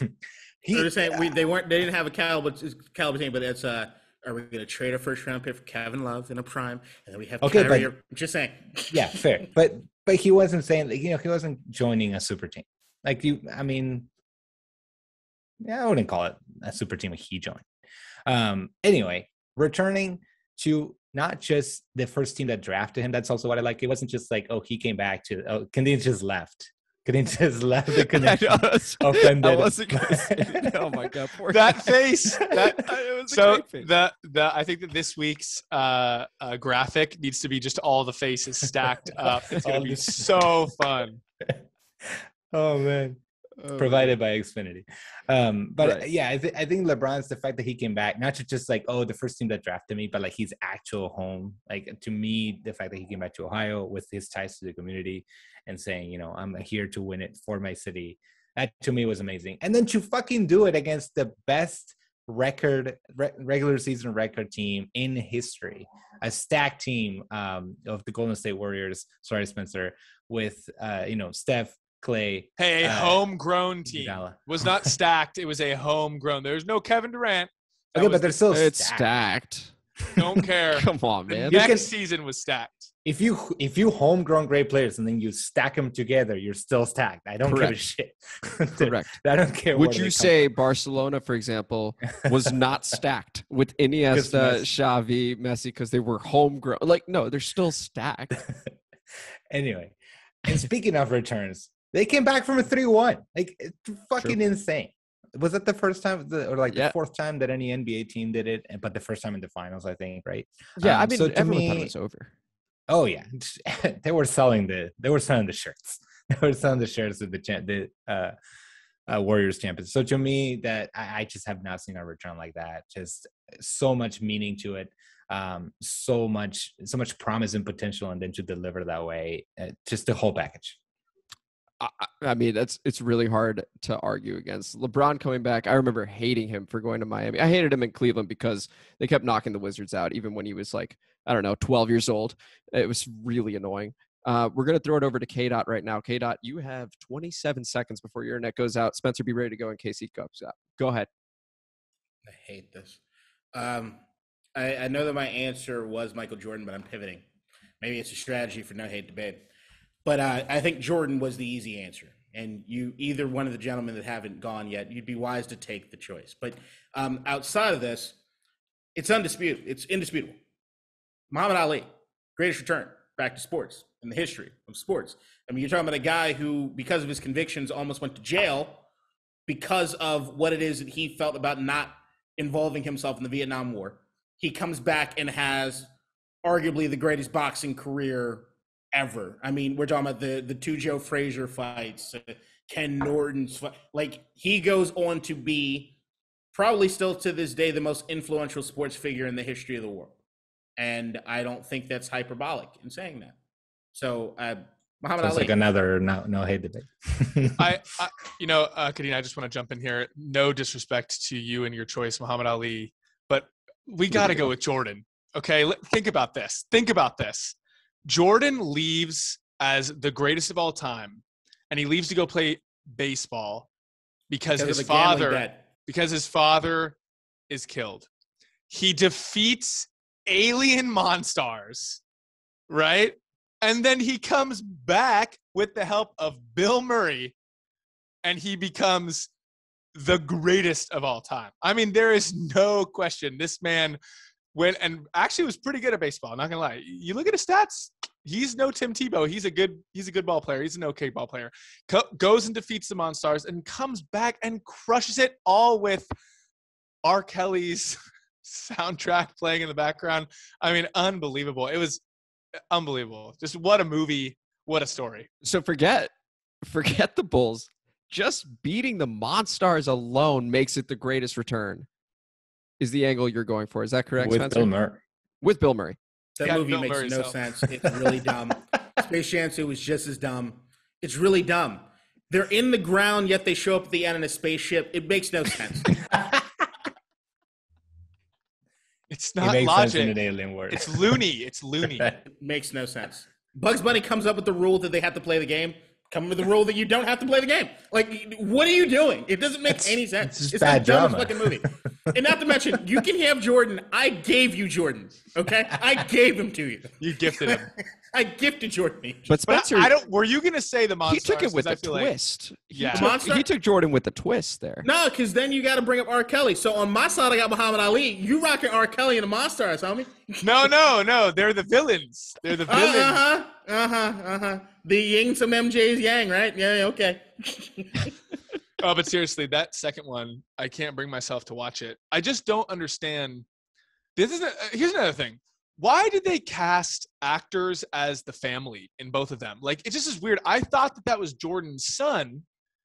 Speaker 3: he,
Speaker 2: They're just saying we, they weren't. They didn't have a caliber caliber team, but it's uh. Are we going to trade a first round pick for Kevin Love in a prime, and then we have
Speaker 3: Okay,
Speaker 2: Kyrie?
Speaker 3: but-
Speaker 2: or- just saying. [laughs]
Speaker 3: yeah, fair. But but he wasn't saying like, you know he wasn't joining a super team. Like you, I mean, yeah, I wouldn't call it a super team. He joined. Um. Anyway, returning to not just the first team that drafted him. That's also what I like. It wasn't just like oh he came back to oh Canadian just left. [laughs] Canadian just left the [laughs]
Speaker 1: I,
Speaker 3: connection.
Speaker 1: know, that's- [laughs]
Speaker 3: offended.
Speaker 1: I wasn't gonna say. Oh my god, poor
Speaker 4: That
Speaker 1: guy.
Speaker 4: face, that
Speaker 1: it was a
Speaker 4: so
Speaker 1: great face.
Speaker 4: the the I think that this week's uh, uh, graphic needs to be just all the faces stacked up. It's gonna be so fun.
Speaker 3: oh man.
Speaker 1: Oh,
Speaker 3: provided by Xfinity. Um, but
Speaker 1: Right.
Speaker 3: yeah, I, th- I think LeBron's the fact that he came back, not to just like, oh, the first team that drafted me, but like his actual home. Like to me, the fact that he came back to Ohio with his ties to the community and saying, you know, I'm here to win it for my city. That to me was amazing. And then to fucking do it against the best record re- regular season record team in history a stacked team um, of the golden state warriors sorry spencer with uh, you know steph clay
Speaker 4: Hey, a
Speaker 3: Uh,
Speaker 4: homegrown team
Speaker 3: Iguodala.
Speaker 4: was not [laughs] stacked. It was a homegrown. There's no Kevin Durant. That
Speaker 3: Okay, but they're still
Speaker 1: it's
Speaker 3: stacked.
Speaker 1: stacked.
Speaker 4: Don't care. [laughs]
Speaker 1: Come on, man.
Speaker 3: You
Speaker 4: next
Speaker 3: can-
Speaker 4: season was stacked.
Speaker 3: If you if you homegrown great players and then you stack them together, you're still stacked. I don't give a shit. [laughs]
Speaker 1: Correct.
Speaker 3: I don't care.
Speaker 1: Would
Speaker 3: where
Speaker 1: you
Speaker 3: they come
Speaker 1: say Barcelona, for example, was not stacked with
Speaker 3: Because
Speaker 1: Iniesta,
Speaker 3: Messi-
Speaker 1: Xavi, Messi because they were homegrown? Like, no, they're still stacked.
Speaker 3: anyway, and speaking of returns, they came back from a three-one. Like it's fucking insane. Was that the first time, or like
Speaker 1: Yeah.
Speaker 3: the fourth time that any NBA team did it? But the first time in the finals, I think, right?
Speaker 1: Yeah, I
Speaker 3: Um,
Speaker 1: mean,
Speaker 3: so to
Speaker 1: everyone thought it
Speaker 3: me-
Speaker 1: was over.
Speaker 3: Oh yeah, [laughs] they were selling the they were selling the shirts. [laughs] They were selling the shirts of the cha- the uh, uh, Warriors champions. So to me, that I, I just have not seen a return like that. Just so much meaning to it, um, so much so much promise and potential, and then to deliver that way, uh, just the whole package.
Speaker 1: I, I- mean, that's it's really hard to argue against LeBron coming back. I remember hating him for going to Miami. I hated him in Cleveland because they kept knocking the Wizards out, even when he was like, I don't know, 12 years old. It was really annoying. Uh, we're gonna throw it over to K Dot right now. K Dot, you have 27 seconds before your internet goes out. Spencer, be ready to go in case he goes out. Go ahead.
Speaker 2: I hate this. Um, I, I know that my answer was Michael Jordan, but I'm pivoting. Maybe it's a strategy for no hate debate. But uh, I think Jordan was the easy answer. And you, either one of the gentlemen that haven't gone yet, you'd be wise to take the choice. But um, outside of this, it's undisputed. It's indisputable. Muhammad Ali, greatest return back to sports in the history of sports. I mean, you're talking about a guy who, because of his convictions, almost went to jail because of what it is that he felt about not involving himself in the Vietnam War. He comes back and has arguably the greatest boxing career ever. I mean, we're talking about the the two Joe Frazier fights, uh, Ken Norton's fight. Like he goes on to be probably still to this day the most influential sports figure in the history of the world. And I don't think that's hyperbolic in saying that. So, uh, Muhammad
Speaker 3: Sounds
Speaker 2: Ali.
Speaker 3: like another no no hate debate. [laughs]
Speaker 4: I, I you know, uh, Kadina, I just want to jump in here. No disrespect to you and your choice, Muhammad Ali, but we got to go with Jordan. Okay, think about this. Think about this. Jordan leaves as the greatest of all time, and he leaves to go play baseball because,
Speaker 2: because
Speaker 4: his father because his father is killed. He defeats alien monsters, right? And then he comes back with the help of Bill Murray and he becomes the greatest of all time. I mean, there is no question. This man went and actually was pretty good at baseball, not gonna lie. You look at his stats, he's no Tim Tebow. He's a good, he's a good ball player. He's an okay ball player. Co- goes and defeats the Monstars and comes back and crushes it all with R. Kelly's [laughs] soundtrack playing in the background. I mean, unbelievable. It was uh, unbelievable. Just what a movie. What a story.
Speaker 1: So forget forget the Bulls. Just beating the Monstars alone makes it the greatest return. Is the angle you're going for? Is that correct,
Speaker 3: with
Speaker 1: Spencer?
Speaker 3: Bill Murray.
Speaker 1: With Bill Murray.
Speaker 2: That
Speaker 4: Yeah,
Speaker 2: movie
Speaker 4: Bill
Speaker 2: makes
Speaker 4: Murray,
Speaker 2: no
Speaker 4: so.
Speaker 2: sense. [laughs] It's really dumb. Space Jam 2 is just as dumb. It's really dumb. They're in the ground, yet they show up at the end in a spaceship. It makes no sense. [laughs]
Speaker 4: It's
Speaker 3: It
Speaker 4: not
Speaker 3: makes sense in
Speaker 4: logic.
Speaker 3: an alien world.
Speaker 4: It's loony. It's loony. [laughs]
Speaker 2: It makes no sense. Bugs Bunny comes up with the rule that they have to play the game. Come with the rule that you don't have to play the game. Like, what are you doing? It doesn't make
Speaker 3: It's-
Speaker 2: any sense.
Speaker 3: it's just
Speaker 2: the
Speaker 3: bad
Speaker 2: dumbest
Speaker 3: drama.
Speaker 2: fucking movie. [laughs] and not to mention, you can have Jordan. I gave you Jordan. Okay, I gave him to you.
Speaker 4: You gifted him. [laughs]
Speaker 2: I gifted Jordan. to you.
Speaker 1: But
Speaker 4: But
Speaker 1: Spencer,
Speaker 4: I, I don't. Were you gonna say the monster?
Speaker 1: he took it with a twist. He
Speaker 4: Yeah.
Speaker 1: took-
Speaker 2: Monster?
Speaker 1: he took Jordan with a twist there.
Speaker 2: No, because then you got to bring up R. Kelly. So on my side, I got Muhammad Ali. You rocking R. Kelly and the Monstars, homie.
Speaker 4: no, no, no. They're the villains. They're the villains.
Speaker 2: Uh
Speaker 4: villains.
Speaker 2: huh. Uh huh. Uh huh. The yin some MJ's yang, right? Yeah. Okay. [laughs]
Speaker 4: Oh, but seriously, that second one, I can't bring myself to watch it. I just don't understand. This is a, here's another thing. Why did they cast actors as the family in both of them? Like, it just is weird. I thought that that was Jordan's son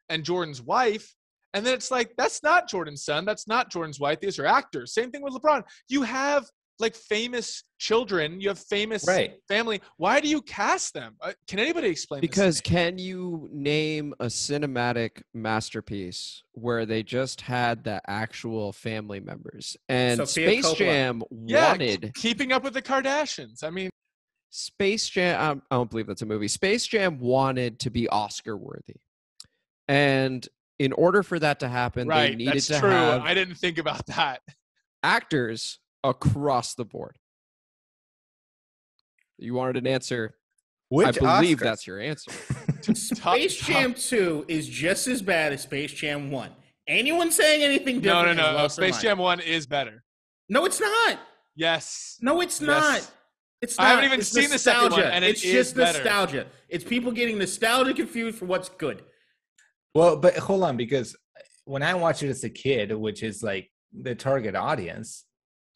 Speaker 4: and Jordan's wife, and then it's like that's not Jordan's son. That's not Jordan's wife. These are actors. Same thing with LeBron. You have like famous children. You have famous
Speaker 3: Right.
Speaker 4: family. Why do you cast them? Uh, can anybody explain?
Speaker 1: Because
Speaker 4: me?
Speaker 1: can you name a cinematic masterpiece where they just had the actual family members? And
Speaker 2: Sophia
Speaker 1: Space
Speaker 2: Coppola.
Speaker 1: Jam
Speaker 4: yeah,
Speaker 1: wanted
Speaker 4: keeping up with the Kardashians. I mean.
Speaker 1: Space Jam. um, I don't believe that's a movie. Space Jam wanted to be Oscar worthy, and in order for that to happen, they needed
Speaker 4: that's
Speaker 1: to
Speaker 4: true
Speaker 1: have
Speaker 4: i didn't think about that
Speaker 1: actors across the board. You wanted an answer.
Speaker 3: Which
Speaker 1: I believe
Speaker 3: Oscars?
Speaker 1: that's your answer.
Speaker 4: Top- [laughs] [laughs]
Speaker 2: Space Jam 2 is just as bad as Space Jam 1. Anyone saying anything
Speaker 4: no
Speaker 2: different?
Speaker 4: no
Speaker 2: has
Speaker 4: no no
Speaker 2: lost
Speaker 4: space jam 1 is better
Speaker 2: No, it's not.
Speaker 4: yes
Speaker 2: No, it's
Speaker 4: Yes.
Speaker 2: not. It's not.
Speaker 4: I haven't even
Speaker 2: It's
Speaker 4: seen the second one,
Speaker 2: nostalgia.
Speaker 4: and it
Speaker 2: it's
Speaker 4: is
Speaker 2: just
Speaker 4: better.
Speaker 2: nostalgia. It's people getting nostalgia confused for what's good.
Speaker 3: Well, but hold on, because when I watched it as a kid, which is like the target audience,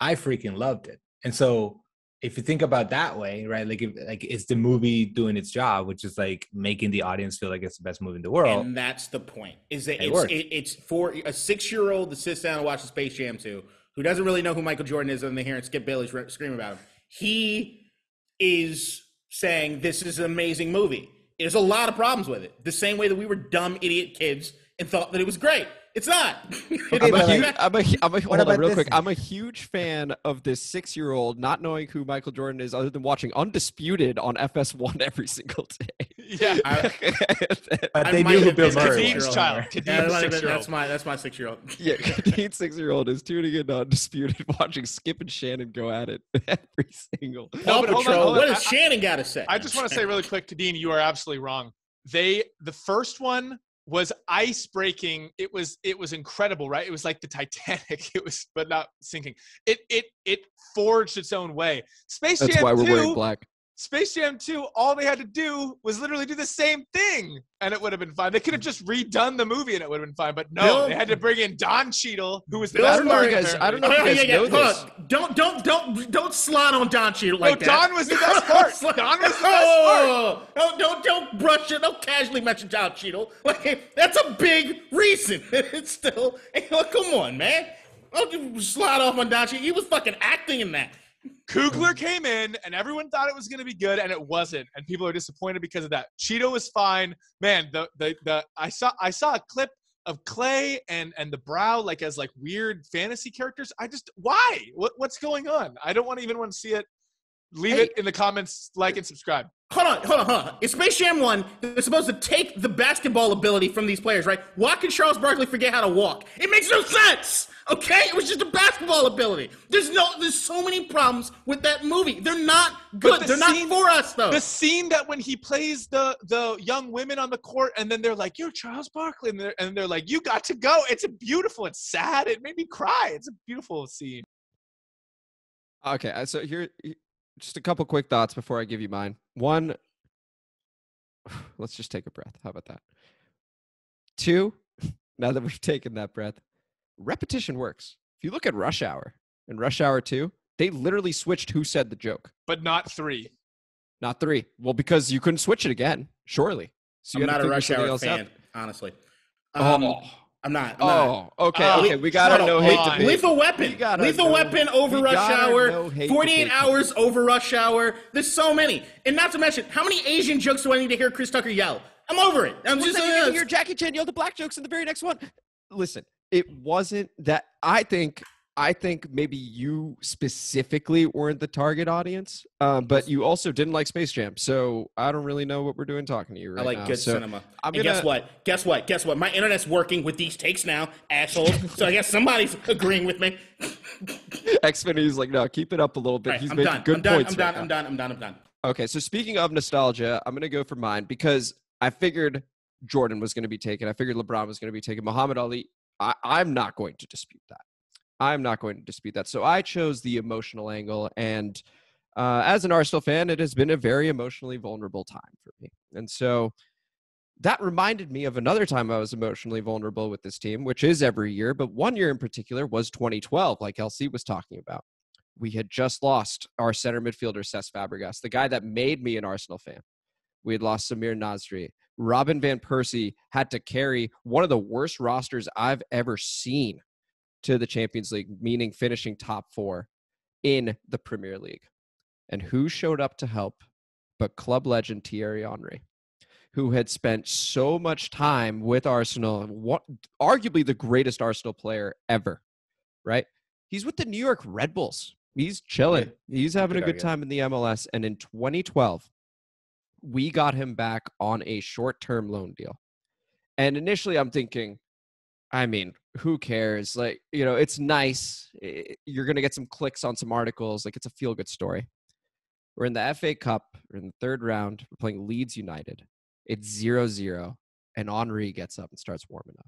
Speaker 3: I freaking loved it. And so if you think about that way, right? Like if like it's the movie doing its job, which is like making the audience feel like it's the best movie in the world.
Speaker 2: and that's the point. Is that
Speaker 3: It
Speaker 2: it's it, it's for a six year old that sits down and watches Space Jam 2, who doesn't really know who Michael Jordan is, and they hear Skip re- scream about him. He is saying this is an amazing movie. There's a lot of problems with it. The same way that we were dumb idiot kids and thought that it was great. It's not.
Speaker 3: Okay,
Speaker 1: I'm,
Speaker 3: but
Speaker 1: a huge,
Speaker 3: like-
Speaker 1: I'm a, hu- I'm a, hold on real
Speaker 3: this
Speaker 1: quick.
Speaker 3: then?
Speaker 1: I'm a huge fan of this six year old not knowing who Michael Jordan is other than watching Undisputed on FS1 [laughs] every single day.
Speaker 4: yeah
Speaker 2: I- [laughs]
Speaker 3: But they
Speaker 2: might
Speaker 3: knew who Bill
Speaker 2: been
Speaker 3: Murray
Speaker 4: Kadeem's
Speaker 3: was.
Speaker 4: child.
Speaker 2: Yeah,
Speaker 4: Kadeem's
Speaker 2: that might have been-
Speaker 4: six-year-old.
Speaker 2: that's my that's my six year old. [laughs]
Speaker 1: yeah, Kadeem six year old is tuning in to Undisputed, watching Skip and Shannon go at it every single.
Speaker 2: Paw
Speaker 4: but hold on,
Speaker 2: Patrol.
Speaker 4: hold on.
Speaker 2: What does Shannon got to say?
Speaker 4: i just want to say really quick Kadeen, you are absolutely wrong they the first one was ice breaking it was it was incredible right? It was like the titanic. [laughs] It was but not sinking. It it it forged its own way. Space
Speaker 1: That's
Speaker 4: jam
Speaker 1: why we're
Speaker 4: 2
Speaker 1: wearing black.
Speaker 4: Space Jam 2, all they had to do was literally do the same thing and it would have been fine. They could have just redone the movie and it would have been fine. But no,
Speaker 2: Bill-
Speaker 4: they had to bring in Don Cheadle, who was the
Speaker 2: Bill
Speaker 4: best
Speaker 1: I don't know if
Speaker 4: part,
Speaker 1: you guys- I don't know if you guys know
Speaker 2: hold
Speaker 1: this.
Speaker 2: Don't don't don't don't slide on Don Cheadle
Speaker 4: No,
Speaker 2: like that.
Speaker 4: Don was the best [laughs] part. Don was the best part.
Speaker 2: Oh, don't don't don't brush it. Don't casually mention Don Cheadle. [laughs] Like that's a big reason. [laughs] It's still. Hey, look, come on, man. Don't you slide off on Don Cheadle. He was fucking acting in that.
Speaker 4: Kugler um, came in and everyone thought it was going to be good and it wasn't. And people are disappointed because of that. Cheeto was fine. Man, the, the, the, I saw, I saw a clip of Clay and, and the brow like as like weird fantasy characters. I just, why? What, what's going on? I don't want to even want to see it. Leave
Speaker 1: Hey.
Speaker 4: it in the comments, like and subscribe.
Speaker 2: Hold on, hold on, hold on. In Space Jam 1, they're supposed to take the basketball ability from these players, right? Why can Charles Barkley forget how to walk? It makes no sense! Okay? It was just a basketball ability. There's no there's so many problems with that movie. They're not good.
Speaker 4: the
Speaker 2: They're
Speaker 4: scene-
Speaker 2: not for us though.
Speaker 4: The scene that when he plays the the young women on the court and then they're like, "You're Charles Barkley," and they're, and they're like, "You got to go." It's a beautiful. It's sad. It made me cry. It's a beautiful scene.
Speaker 1: Okay, uh, so here, just a couple quick thoughts before I give you mine. One, [sighs] let's just take a breath. How about that? Two, [laughs] now that we've taken that breath, repetition works. If you look at Rush Hour and Rush Hour 2, they literally switched who said the joke.
Speaker 4: but not three.
Speaker 1: Not three. Well, because you couldn't switch it again. Surely. So you
Speaker 2: I'm not a rush hour
Speaker 1: else out.
Speaker 2: fan, honestly. Um,
Speaker 1: oh,
Speaker 2: I'm not. I'm not.
Speaker 1: oh, okay,
Speaker 4: Oh,
Speaker 1: okay. We got
Speaker 2: Hold
Speaker 1: a no
Speaker 2: hold
Speaker 1: hate
Speaker 4: on.
Speaker 1: debate.
Speaker 2: Lethal
Speaker 1: We
Speaker 2: Weapon.
Speaker 1: got a
Speaker 2: Lethal
Speaker 1: no-
Speaker 2: Weapon over
Speaker 1: we
Speaker 2: Rush Hour.
Speaker 1: no-hate
Speaker 2: 48
Speaker 1: debate.
Speaker 2: hours over Rush Hour. There's so many. And not to mention, how many Asian jokes do I need to hear Chris Tucker yell? I'm over it. I'm
Speaker 1: Well,
Speaker 2: just
Speaker 1: then
Speaker 2: uh,
Speaker 1: you're hear Jackie Chan yell the black jokes in the very next one. Listen, it wasn't that. I think. I think maybe you specifically weren't the target audience, um, but you also didn't like Space Jam. So I don't really know what we're doing talking to you right
Speaker 2: I like
Speaker 1: now.
Speaker 2: good
Speaker 1: so
Speaker 2: cinema.
Speaker 1: I'm
Speaker 2: and guess
Speaker 1: gonna-
Speaker 2: what? Guess what? Guess what? My internet's working with these takes now, assholes. so I guess somebody's agreeing with me.
Speaker 1: Xfinity's like, no, keep it up a little bit.
Speaker 2: Right,
Speaker 1: He's
Speaker 2: I'm
Speaker 1: making
Speaker 2: done.
Speaker 1: good
Speaker 2: I'm done.
Speaker 1: points.
Speaker 2: I'm done.
Speaker 1: right
Speaker 2: I'm
Speaker 1: now.
Speaker 2: done. I'm done. I'm done.
Speaker 1: Okay, so speaking of nostalgia, I'm gonna go for mine because I figured Jordan was gonna be taken. I figured LeBron was gonna be taken. Muhammad Ali, I, I'm not going to dispute that. I'm not going to dispute that. So I chose the emotional angle, and uh, as an Arsenal fan, it has been a very emotionally vulnerable time for me. And so that reminded me of another time I was emotionally vulnerable with this team, which is every year, but one year in particular was 2012, like LC was talking about. We had just lost our center midfielder, Cesc Fabregas, the guy that made me an Arsenal fan. We had lost Samir Nasri. Robin Van Persie had to carry one of the worst rosters I've ever seen to the Champions League, meaning finishing top four in the Premier League. And who showed up to help but club legend Thierry Henry, who had spent so much time with Arsenal, what, arguably the greatest Arsenal player ever, right? He's with the New York Red Bulls. He's chilling. He's having a good time in the MLS. And in 2012, we got him back on a short term loan deal. And initially, I'm thinking, I mean, who cares? Like, you know, it's nice. Eh, you're going to get some clicks on some articles. Like, it's a feel good story. We're in the FA Cup. We're in the third round. We're playing Leeds United. It's 0 0. And Henry gets up and starts warming up.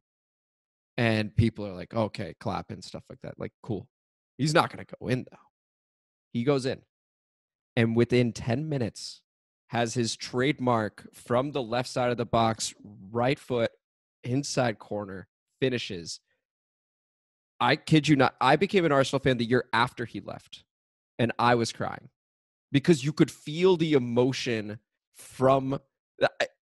Speaker 1: And people are like, okay, clap and stuff like that. Like, cool. He's not going to go in, though. He goes in. And within 10 minutes, has his trademark from the left side of the box, right foot, inside corner, finishes. I kid you not. I became an Arsenal fan the year after he left, and I was crying because you could feel the emotion from.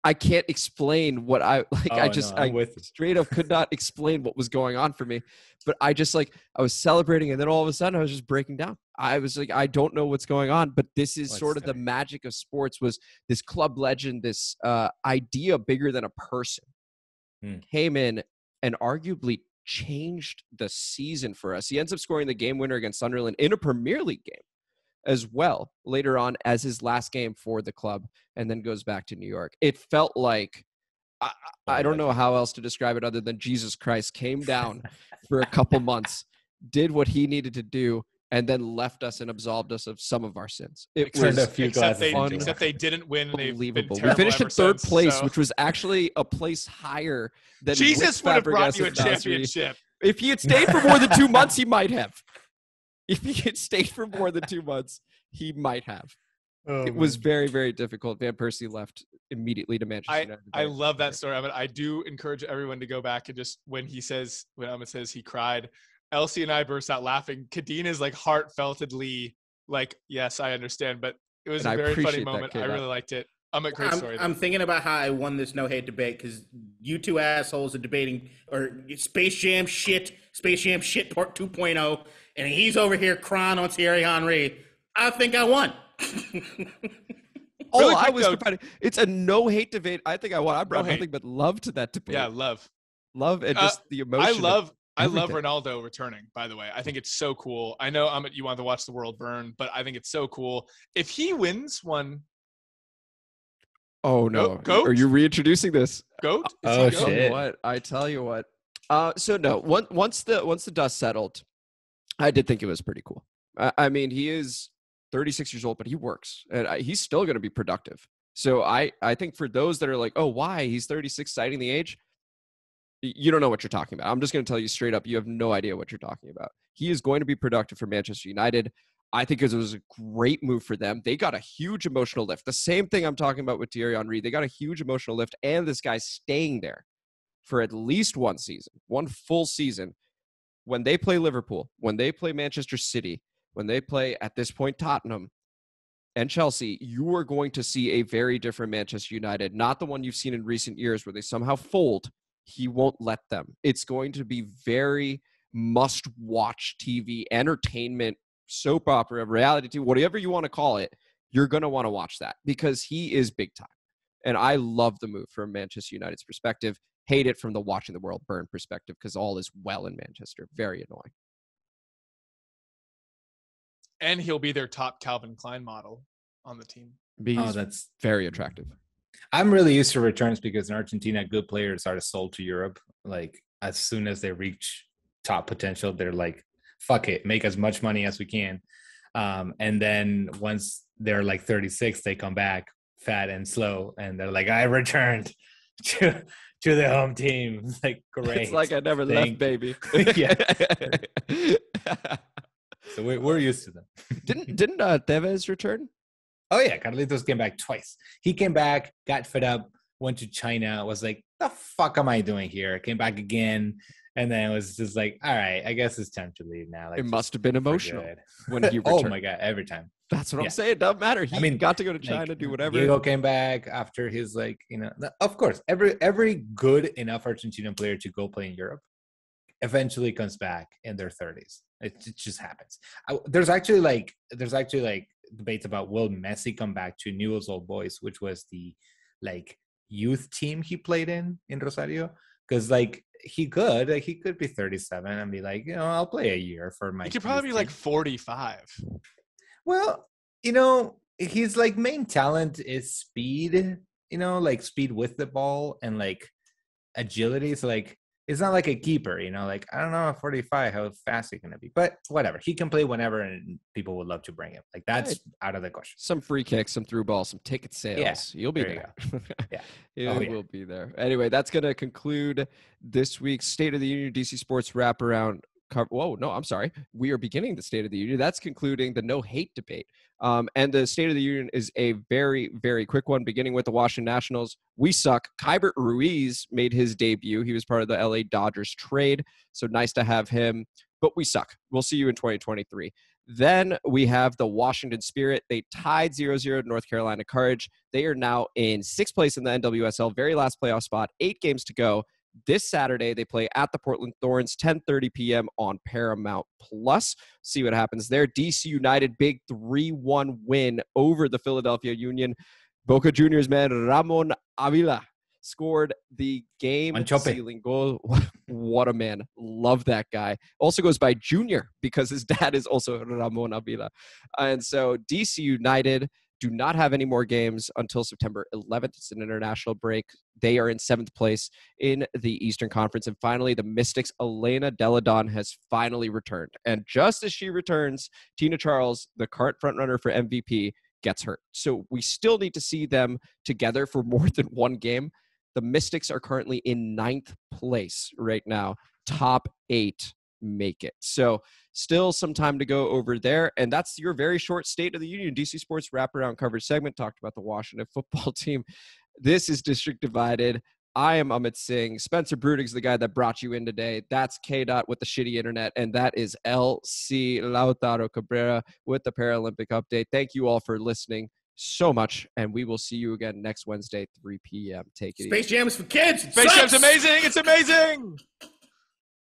Speaker 1: I, I can't explain what I [laughs] like. I
Speaker 3: Oh,
Speaker 1: just
Speaker 3: no, I'm with
Speaker 1: straight up could not explain what was going on for me. But I just like I was celebrating, and then all of a sudden I was just breaking down. I was like, I don't know what's going on, but this is
Speaker 3: Well,
Speaker 1: sort of the magic of sports. Was this club legend, this uh, idea bigger than a person,
Speaker 3: Hmm.
Speaker 1: came in and arguably changed the season for us. He ends up scoring the game winner against Sunderland in a Premier League game as well later on as his last game for the club and then goes back to New York. It felt like I, I I oh, don't know how else to describe it other than Jesus Christ came down for a couple [laughs] months, did what he needed to do, and then left us and absolved us of some of our sins. It
Speaker 3: Turned
Speaker 1: was
Speaker 3: a few
Speaker 4: except they,
Speaker 3: into
Speaker 4: except they didn't win. They've
Speaker 1: unbelievable. We finished in third
Speaker 4: since,
Speaker 1: place,
Speaker 4: so-
Speaker 1: which was actually a place higher than
Speaker 4: Jesus would have brought you a championship.
Speaker 1: If he had stayed for more than two months, he might have. [laughs] If he had stayed for more than two months, he might have.
Speaker 3: Oh,
Speaker 1: it was very, very difficult. Van Persie left immediately to Manchester United.
Speaker 4: I love that story. I mean, I do encourage everyone to go back and just when he says when Ahmed says he cried, LC and I burst out laughing. Kadeen is like heartfeltedly like, yes, I understand, but it was
Speaker 1: And
Speaker 4: a
Speaker 1: I
Speaker 4: very funny moment.
Speaker 1: came
Speaker 4: I
Speaker 1: out.
Speaker 4: really liked it. I'm a great
Speaker 2: I'm,
Speaker 4: story.
Speaker 2: I'm thinking about how I won this no hate debate because you two assholes are debating or Space Jam shit, Space Jam shit part 2.0, and he's over here crying on Thierry Henry. I think I won.
Speaker 1: All
Speaker 4: Really
Speaker 1: I was
Speaker 4: though-
Speaker 1: debating, it's a no hate debate. I think I won. I brought
Speaker 4: hate.
Speaker 1: nothing but love to that debate.
Speaker 4: yeah, love.
Speaker 1: love and
Speaker 4: Uh,
Speaker 1: just the emotion.
Speaker 4: I love I love. Ronaldo returning, by the way. I think it's so cool. I know Amit, you want to watch the world burn, but I think it's so cool. If he wins one
Speaker 1: Oh no!
Speaker 4: goat?
Speaker 1: Are you reintroducing this?
Speaker 4: goat, is
Speaker 3: Oh,
Speaker 4: goat?
Speaker 3: shit.
Speaker 1: what I tell you what. Uh, so no, once once the once the dust settled, I did think it was pretty cool. I, I mean, he is 36 years old, but he works, and I, he's still going to be productive. So I I think for those that are like, oh, why he's 36, citing the age, you don't know what you're talking about. I'm just going to tell you straight up, you have no idea what you're talking about. He is going to be productive for Manchester United. I think it was a great move for them. They got a huge emotional lift. The same thing I'm talking about with Thierry Henry. They got a huge emotional lift, and this guy's staying there for at least one season, one full season. When they play Liverpool, when they play Manchester City, when they play at this point Tottenham, and Chelsea, you are going to see a very different Manchester United, not the one you've seen in recent years where they somehow fold. He won't let them. It's going to be very must watch TV, entertainment, soap opera, reality TV, whatever you want to call it. You're going to want to watch that because he is big time. And I love the move from Manchester United's perspective. Hate it from the watching the world burn perspective because all is well in Manchester. Very annoying.
Speaker 4: And he'll be their top Calvin Klein model on the team.
Speaker 1: He's
Speaker 3: oh, that's
Speaker 1: very attractive.
Speaker 3: I'm really used to returns because in Argentina, good players are sold to Europe. Like as soon as they reach top potential, they're like, "Fuck it, make as much money as we can." Um, and then once they're like 36, they come back fat and slow, and they're like, "I returned [laughs] to to the home team." [laughs] It's like great.
Speaker 1: It's like I never left,
Speaker 3: Thank-
Speaker 1: baby. [laughs]
Speaker 3: Yeah. [laughs] so we're, we're used to them.
Speaker 1: didn't didn't uh, Tevez return?
Speaker 3: Oh yeah, Carlitos came back twice. He came back, got fed up, went to China, was like, "The fuck am I doing here?" Came back again, and then it was just like, "All right, I guess it's time to leave now." Like,
Speaker 1: It must have been emotional when he [laughs]
Speaker 3: oh my god, every time.
Speaker 1: That's what I'm saying. It doesn't matter. He
Speaker 3: I mean,
Speaker 1: got to go to
Speaker 3: Like,
Speaker 1: China, do whatever.
Speaker 3: Diego came back after his like, you know, of course, every every good enough Argentinian player to go play in Europe eventually comes back in their 30s. It, it just happens. I, there's actually like there's actually like debates about will Messi come back to Newell's Old Boys, which was the like youth team he played in in Rosario, because like he could like, he could be 37 and be like, you know, I'll play a year for my.
Speaker 4: He could probably be like 45.
Speaker 3: Well, you know, his like main talent is speed, you know, like speed with the ball and like agility. So like it's not like a keeper, you know, like I don't know 45 how fast he's gonna be. But whatever. He can play whenever and people would love to bring him. Like that's out of the question.
Speaker 1: some free kicks, some through balls, some ticket sales. You'll be
Speaker 3: there you. [laughs] Yeah.
Speaker 1: you
Speaker 3: Oh, yeah.
Speaker 1: will be there. Anyway, that's going to conclude this week's State of the Union DC Sports wraparound. Cover- Whoa, no, I'm sorry. We are beginning the State of the Union. That's concluding the no hate debate. Um, and the State of the Union is a very, very quick one, beginning with the Washington Nationals. We suck. Keibert Ruiz made his debut. He was part of the LA Dodgers trade. So nice to have him, but we suck. We'll see you in 2023. Then we have the Washington Spirit. They tied 0 0 to North Carolina Courage. They are now in sixth place in the NWSL, very last playoff spot, eight games to go. This Saturday, they play at the Portland Thorns, 10:30 p.m. on Paramount Plus. See what happens there. DC United, big 3-1 win over the Philadelphia Union. Boca Juniors man Ramon Abila scored the game sealing goal. [laughs] what a man. Love that guy. Also goes by Junior because his [laughs] dad is also Ramon Abila. And so DC United do not have any more games until September 11th. It's an international break. They are in seventh place in the Eastern Conference. And finally, the Mystics, Elena Delle Donne, has finally returned. And just as she returns, Tina Charles, the current frontrunner for MVP, gets hurt. So we still need to see them together for [laughs] more than one game. The Mystics are currently in ninth place right now. Top eight make it. So still some time to go over there. And that's your very short State of the Union DC Sports wraparound coverage segment. Talked about the Washington [laughs] football team. This is District Divided. I am Amit Singh. Spencer Brudig's the guy that brought you in today. That's K Dot with the shitty internet. And that is LC Lautaro Cabrera with the Paralympic update. Thank you all for listening so much. And we will see you again next Wednesday, 3 p.m. Take it easy.
Speaker 2: Space Jam is for kids. It
Speaker 4: Space Jam's
Speaker 2: sucks.
Speaker 4: amazing. It's amazing.